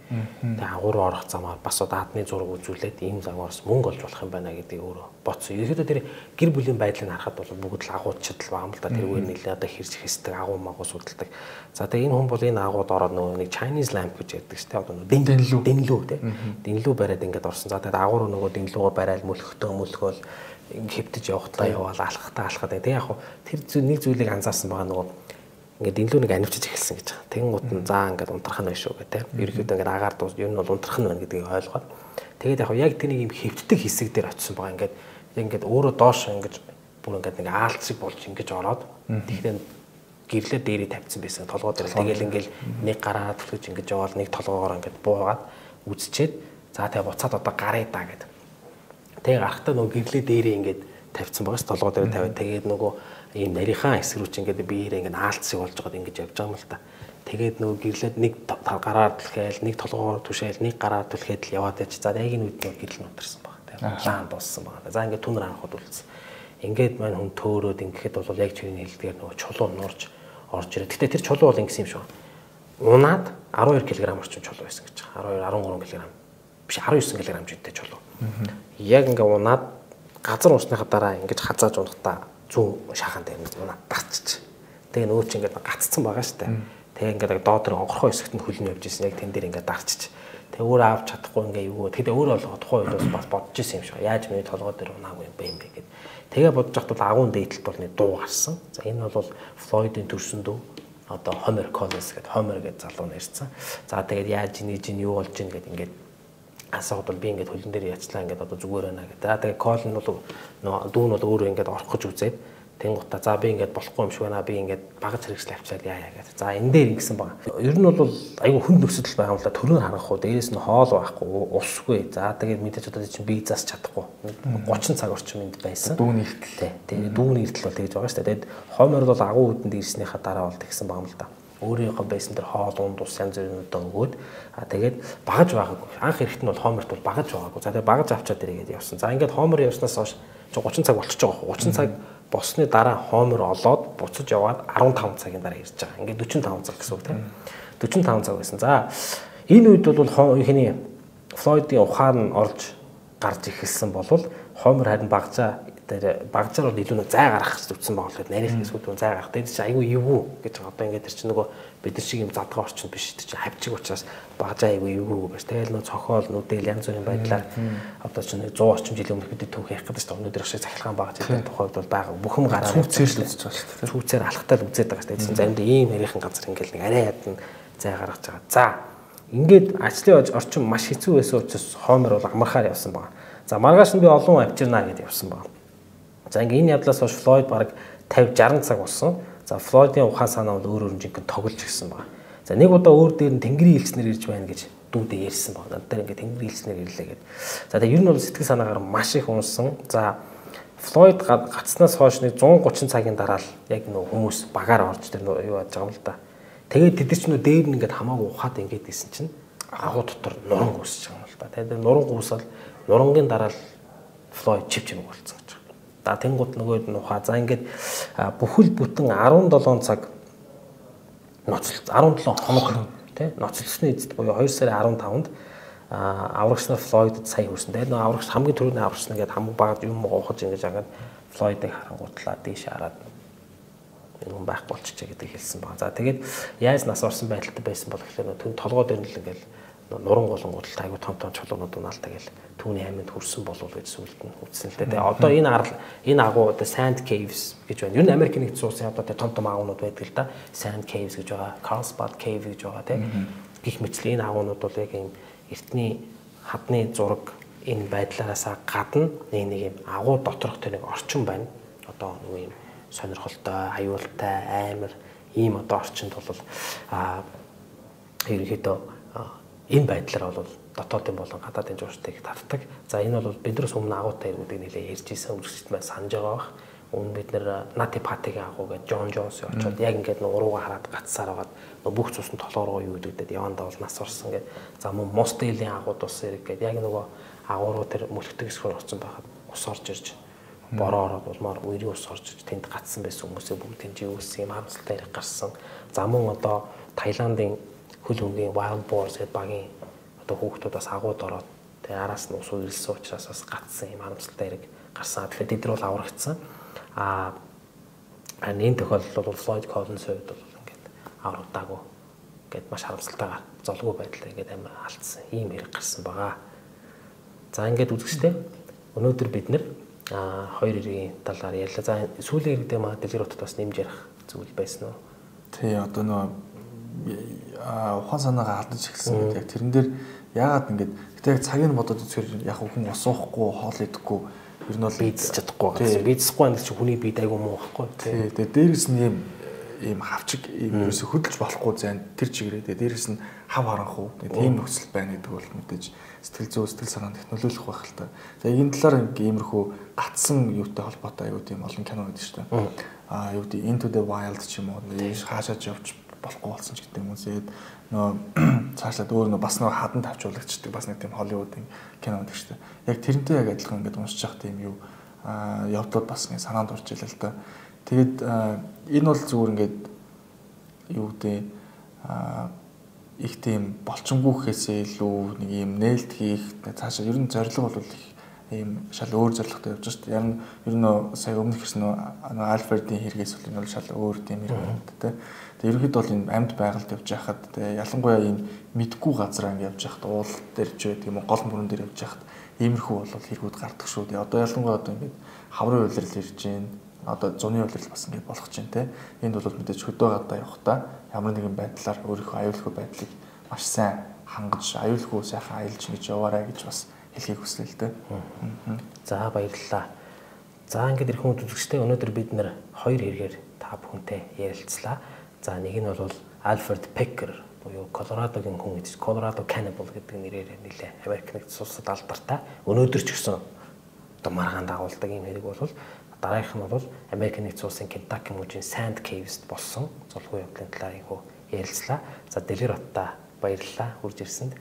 тэгээ агуур орох замаар бас одоо адны зураг үзүүлээд ийм замаараас мөнгө олж болох юм байна гэдгийг өөрөө бодсон. Ерөөдөө тэр гэр бүлийн байдлыг харахад бол бүгд л агуудчд л байгаа юм л да тэргээр нэлээд одоо хэрж хэсдэг агуу магуу судалдаг. За тэгээ энэ хүн бол энэ агууд ороод нөгөө нэг Chinese lamp гэж яддаг шүү дээ. Одоо нөгөө дэнлүү дэнлүү тий. Дэнлүү бариад ингээд орсон. За тэгээ агуур нөгөө дэнлүүгөө барайл мөлхтөө мөлхөөл хэвтэж явахтаа яваал алхахтаа алхахад тэг яг тэр нэг зүйлийг анзаарсан байгаа нөгөө ингээд дэнлүү нэг анивчиж эхэлсэн гэж байгаа. Тэгэн гут нь заа ингээд унтрах нь шүү гэх тээ. Ерөөдөө ингээд агаар дуус ер нь бол унтрах нь байна гэдгийг ойлгоод. Тэгээд яг яг тэр нэг юм хэвтдэг хэсэг дээр очисон байгаа. Ингээд ингээд өөрөө доош ингээд бүр ингээд нэг аалцыг болж ингээд ороод тэгэхээр гэрлээ дээрээ тавьсан байсан. Толгой дээр тэгэл ингээд нэг гараа түлхэж ингээд яваал нэг толгоогоор ингээд буугаад үзчихэд за тэгээ буцаад одоо гарыг даа гэдэг Тэгээ гарахтаа нөгөө гэрлээ дээрээ ингээд тавьсан ш толгой дээр тавиад тэгээд нөгөө ийм нарийнхаа хэсэг рүү чи ингээд биеэрээ ингээд аалцыг болж байгаа ингээд явж байгаа юм л та. Тэгээд нөгөө гэрлээд нэг гараар түлхээл, нэг толгоор түшээл, нэг гараар түлхээд л яваад байж. За яг энэ үед нөгөө гэрэл нутарсан баг. Тэгээд лаан дууссан баг. За ингээд түнэр анхад үлдсэн. Ингээд маань хүн төөрөөд ингээд бол яг чиний хэлдгээр нөгөө чулуу нурж орж ирээ. Гэтэ тэр чулуу бол ингэсэн юм шүү. Унаад 12 кг орчим чулуу байсан гэж байгаа. 12 13 кг. Биш 19 кг жинтэй чулуу. Яг ингээ унаад газар уусныхаа дараа ингэж хазааж унахдаа зүүн шахан дээр нь унаад дарчиж. Тэгээ нөө чи ингээд гаццсан байгаа штэ. Тэгээ ингээд доод тэр онгорхоо хэсэгт нь хөлн явж исэн. Яг тэн дээр ингээд дарчиж. Тэгээ өөрөө авч чадахгүй ингээ юу. Тэгээд өөрөө бол тухайн үед бас бодож исэн юм шиг. Яаж миний толгой дээр унаагүй юм бэ юм бэ гэд. Тэгээ бодож бол агуун дээдлэлт бол нэг дуу гарсан. За энэ бол Флойдын төрсөн дүү одоо Homer Collins гэдэг Homer гэдэг залуу нэрсэн. За тэгээд яаж ийн ийн юу болж ийн гэдэг ингээд асууд бол би ингээд хөлн дээр яцлаа ингээд одоо зүгээр байна гэдэг. За тэгээ кол нь бол нөгөө дүүн бол өөрөө ингээд орох гэж үзээд Тэнгуутаа за би ингээд болохгүй юм шиг байна. Би ингээд багаж хэрэгсэл авчаад яа яа гэдэг. За энэ дээр ингэсэн баг. Ер нь бол айгүй хүнд нөхцөл байгаа юм л да. Төрөө харах уу, дээрээс нь хоол байхгүй, усгүй. За тэгээд мэдээж одоо чинь визаас чадахгүй. 30 цаг орчим энд байсан.
Дүүний эртэл.
Тий. Тэгээд дүүний эртэл бол тэгж байгаа шүү дээ. Тэгээд хоймор бол агуу үдэнд ирснийхаа дараа бол тэгсэн баг юм л да өөрийнхөө байсан тэр хоол унд ус янз бүрийн өдөө өгөөд а тэгээд багаж байгаагүй. Анх эрэхт нь бол хооморт бол багаж байгаагүй. За тэгээд багаж авчаад ирээд явсан. За ингээд хоомор явснаас хойш 30 цаг болчихж байгаа. 30 цаг Босны дараа хоомор олоод буцаж яваад 15 цагийн дараа ирж байгаа. Ингээд 45 цаг гэсэн үг тийм. 45 цаг байсан. За энэ үед бол ихний Флойдын ухаан нь орж гарч ихэлсэн болвол хоомор харин багжаа дээр багжаар бол илүү зай гарах зүтсэн байгаа болохоор нарийнх эсвэл зай гарах. Тэгээд чи айгүй эвгүй гэж. Одоо ингээд тэр чинь нөгөө бид нар шиг юм задгаа орчин биш тэр чинь хавчиг учраас багжаа айгүй эвгүй байж. Тэгээд нөгөө цохол нүдэл янз бүрийн байдлаар одоо чинь 100 орчим жилийн өмнө бид түүх ярих гэдэг чинь өнөөдөр шиг захилгаан багж гэдэг тухайд бол байгаа. Бүхэн гараа
цүүцээр л үзэж байгаа шүү
дээ. Цүүцээр алхтаал үзээд байгаа шүү дээ. Заримдаа ийм нарийнхан газар ингээд нэг арай ядна зай гаргаж байгаа. За ингээд ажлын орчин маш хэцүү байсан учраас хоомор бол амархаар явсан байна. За маргааш нь би олон авчирнаа гэдээ явсан байна. За ингээ энэ ядлаас хойш Флойд бараг 50 60 цаг болсон. За Флойдын ухаан санаа бол өөр өөр жинхэнэ тоглож гисэн байна. За нэг удаа өөр дээр нь тэнгэрийн хэлснэр ирж байна гэж дүүдээ ярьсан байна. Над дээр ингээ тэнгэрийн хэлснэр ирлээ гэдэг. За тэгээ ер нь бол сэтгэл санаагаар маш их унсан. За Флойд гацснаас хойш нэг 130 цагийн дараа л яг нөө хүмүүс багаар орж тэр нөө юу яаж байгаа юм л да. Тэгээд тэд чинь нөө дээр нь ингээд хамаагүй ухаад ингээд исэн чинь агуу дотор нуран гүйсэж байгаа юм л да. Тэгээд нуран гүйсэл нурангийн дараа л Флойд чив чимэг болсон. За тэнгууд нөгөөд нь ухаа. За ингээд бүхэл бүтэн 17 цаг ноцол 17 хоног тий ноцолсны эцэд буюу 2 сарын 15-нд аврагч нар Флойдд сая хүрсэн. Тэгээд нөө аврагч хамгийн түрүүний аврагч нэгээд хамаг багад юм гоохож ингэж агаад Флойдыг харангуутлаа дээш хараад энэ хүн байх болчихжээ гэдэг хэлсэн байна. За тэгээд яаж нас орсон байдалтай байсан бол гэхээр түн толгой дээр нь л ингээл нуран голонгууд л айгу том том чулуунууд унаалдаг гэл түүний айманд хүрсэн болов гэж сүлд нь үтсэн л дээ. Тэгээ одоо энэ арал энэ агуу одоо Sand Caves гэж байна. Ер нь Америк нэгдсэн улсын одоо том том агуунууд байдаг л да. Sand Caves гэж байгаа, Carlsbad Cave гэж байгаа тийм. Гэх мэтлээ энэ агуунууд бол яг юм эртний хадны зураг энэ байдлаараасаа гадна нэг нэг юм агуу доторх тэр нэг орчин байна. Одоо нэг юм сонирхолтой, аюултай, амар ийм одоо орчинд бол а ерөнхийдөө энэ байдлаар бол дотоодын болон гадаадын жууртыг татдаг. За энэ бол биднээс өмнө агуутай иргүүдийг нэлээ ярьж исэн үргэлжлэлт маань санаж байгаа бах. Өмнө бид нэр Нати Патигийн агуу гэж Джон Джонс очоод яг ингээд нэг урууга хараад гацсаар байгаад бүх цусны толгоороо юу гэдэг явандаа бол нас орсон гэд. За мөн Мостелийн агууд ус ирэг гэд яг нөгөө агууруу тэр мөлхтөг хэсгээр оцсон байхад ус орж ирж бороо ороод болмоор үерийн ус орж тэнд гацсан байсан хүмүүсээ бүгдийн живүүлсэн юм харамсалтай ярих гарсан. За мөн одоо Таиландын хөл хөнгийн wild boars гэдэг багийн одоо хүүхдүүдээс агууд ороод тэгээ араас нь ус уйлсан учраас бас гацсан юм харамсалтай хэрэг гарсан. Тэгэхээр тэд нар бол аврагдсан. Аа энэ тохиолдол бол Floyd Collins хувьд бол ингээд аврагдаагүй гэд маш харамсалтайгаар золгүй байдлаар ингээд амар алдсан ийм хэрэг гарсан байгаа. За ингээд үзэгчтэй өнөөдөр бид нэр а хоёр эргийн талаар ярьлаа. За сүүлийн иргэдээ маа дэлгэр утад бас нэмж ярих зүйл байсан уу?
Тий одоо нөө ухаан санаагаа алдаж эхэлсэн гэдэг. Яг тэрэн дээр яагаад ингэж гэтээ яг цагийг бодоод үзэхээр яг хүн усуухгүй, хоол идэхгүй ер нь бол
бийдэж чадахгүй гэсэн. Бийдэхгүй юм чи хүний бие айгүй муу байхгүй.
Тий. Тэгээ дээрэс нь юм ийм хавчиг ийм ерөөсө хөдөлж болохгүй зайн тэр чигээрээ тэгээ дээрэс нь хав харанхуу тийм нөхцөл байна гэдэг бол мэдээж сэтгэл зүй сэтгэл санаанд их нөлөөлөх байх л та. Тэгээ энэ талаар иймэрхүү гатсан юутай холбоотой аюу тийм олон кино байдаг шүү дээ. Аа юу гэдэг Into the Wild ч юм уу хаашаач явж болохгүй болсон ч гэдэг юм уу. Тэгээд нөө цаашлаад өөр нөө бас нөө хадан тавчуулагчдаг бас нэг тийм Холливуудын кино гэдэг шүү дээ. Яг тэрнтэй яг адилхан ингээд уншиж явах тийм юу а явдлууд бас ингэ санаанд орж илээ л да. Тэгээд энэ бол зүгээр ингээд юу гэдэг а их тийм болчингүйхээсээ илүү нэг юм нээлт хийх цаашаа ер нь зорилго бол их ийм шал өөр зорилготой явж шүү дээ. Яг нь ер нь сая өмнөх хэрэг нөө Альфредийн хэрэгээс бол энэ бол шал өөр тийм хэрэг байна тэ. Тэгээ ерөнхийдөө бол энэ амьд байгальд явж байхад тэгээ ялангуяа ийм мэдгүй газар анги явж байхад уул дээр ч байдаг юм гол мөрөн дээр явж байхад иймэрхүү бол хэрэгүүд гардаг шүү. Тэгээ одоо ялангуяа одоо ингээд хаврын үйлрэл ирж байна. Одоо зуны үйлрэл бас ингээд болох чинь те. Энд бол мэдээж хөдөө гадаа явахдаа ямар нэгэн байдлаар өөрийнхөө аюулгүй байдлыг маш сайн хангаж аюулгүй сайхан аялж ингэж яваарай гэж бас хэлхийг хүслээ л дээ.
За баярлалаа. За ингээд ирэх хүмүүс үзэгчтэй өнөөдөр бид нэр хоёр хэрэгээр та бүхэнтэй ярилцлаа. За нэг нь бол Альфред Пекер буюу Колорадогийн хүн гэж Colorado Cannibal гэдэг нэрээр нэлээ Америк нэгдсэн улсад алдартай. Өнөөдөр ч гэсэн одоо маргаан дагуулдаг юм хэрэг бол дараагийнх нь бол Америк нэгдсэн улсын Kentucky мужийн Sand Caves-д болсон зулгүй явдлын талаар айгу ярилцлаа. За Дэлгэр хотта баярлалаа хурж ирсэнд.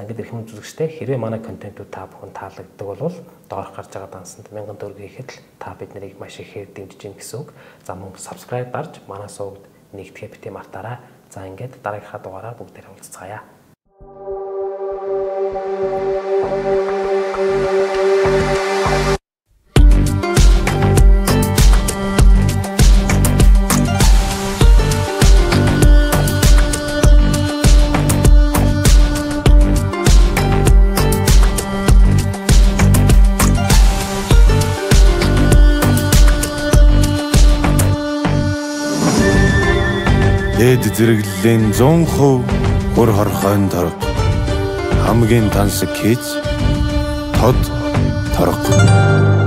За ингээд ирэх хүмүүс үзэгчтэй хэрвээ манай контентууд та бүхэн таалагддаг бол доорх гарч байгаа дансанд 1000 төгрөг хийхэд л та бид нарыг маш ихээр дэмжиж гин гэсэн үг. За мөн subscribe дарж манай сувгд нэгтгэхээ бити мартаарай. За ингээд дараагийнхаа дугаараар бүгдээрээ уулзцаая.
Дээд зэрэглэлийн 100% хөр хорхойн торг хамгийн тансаг хийж тод торго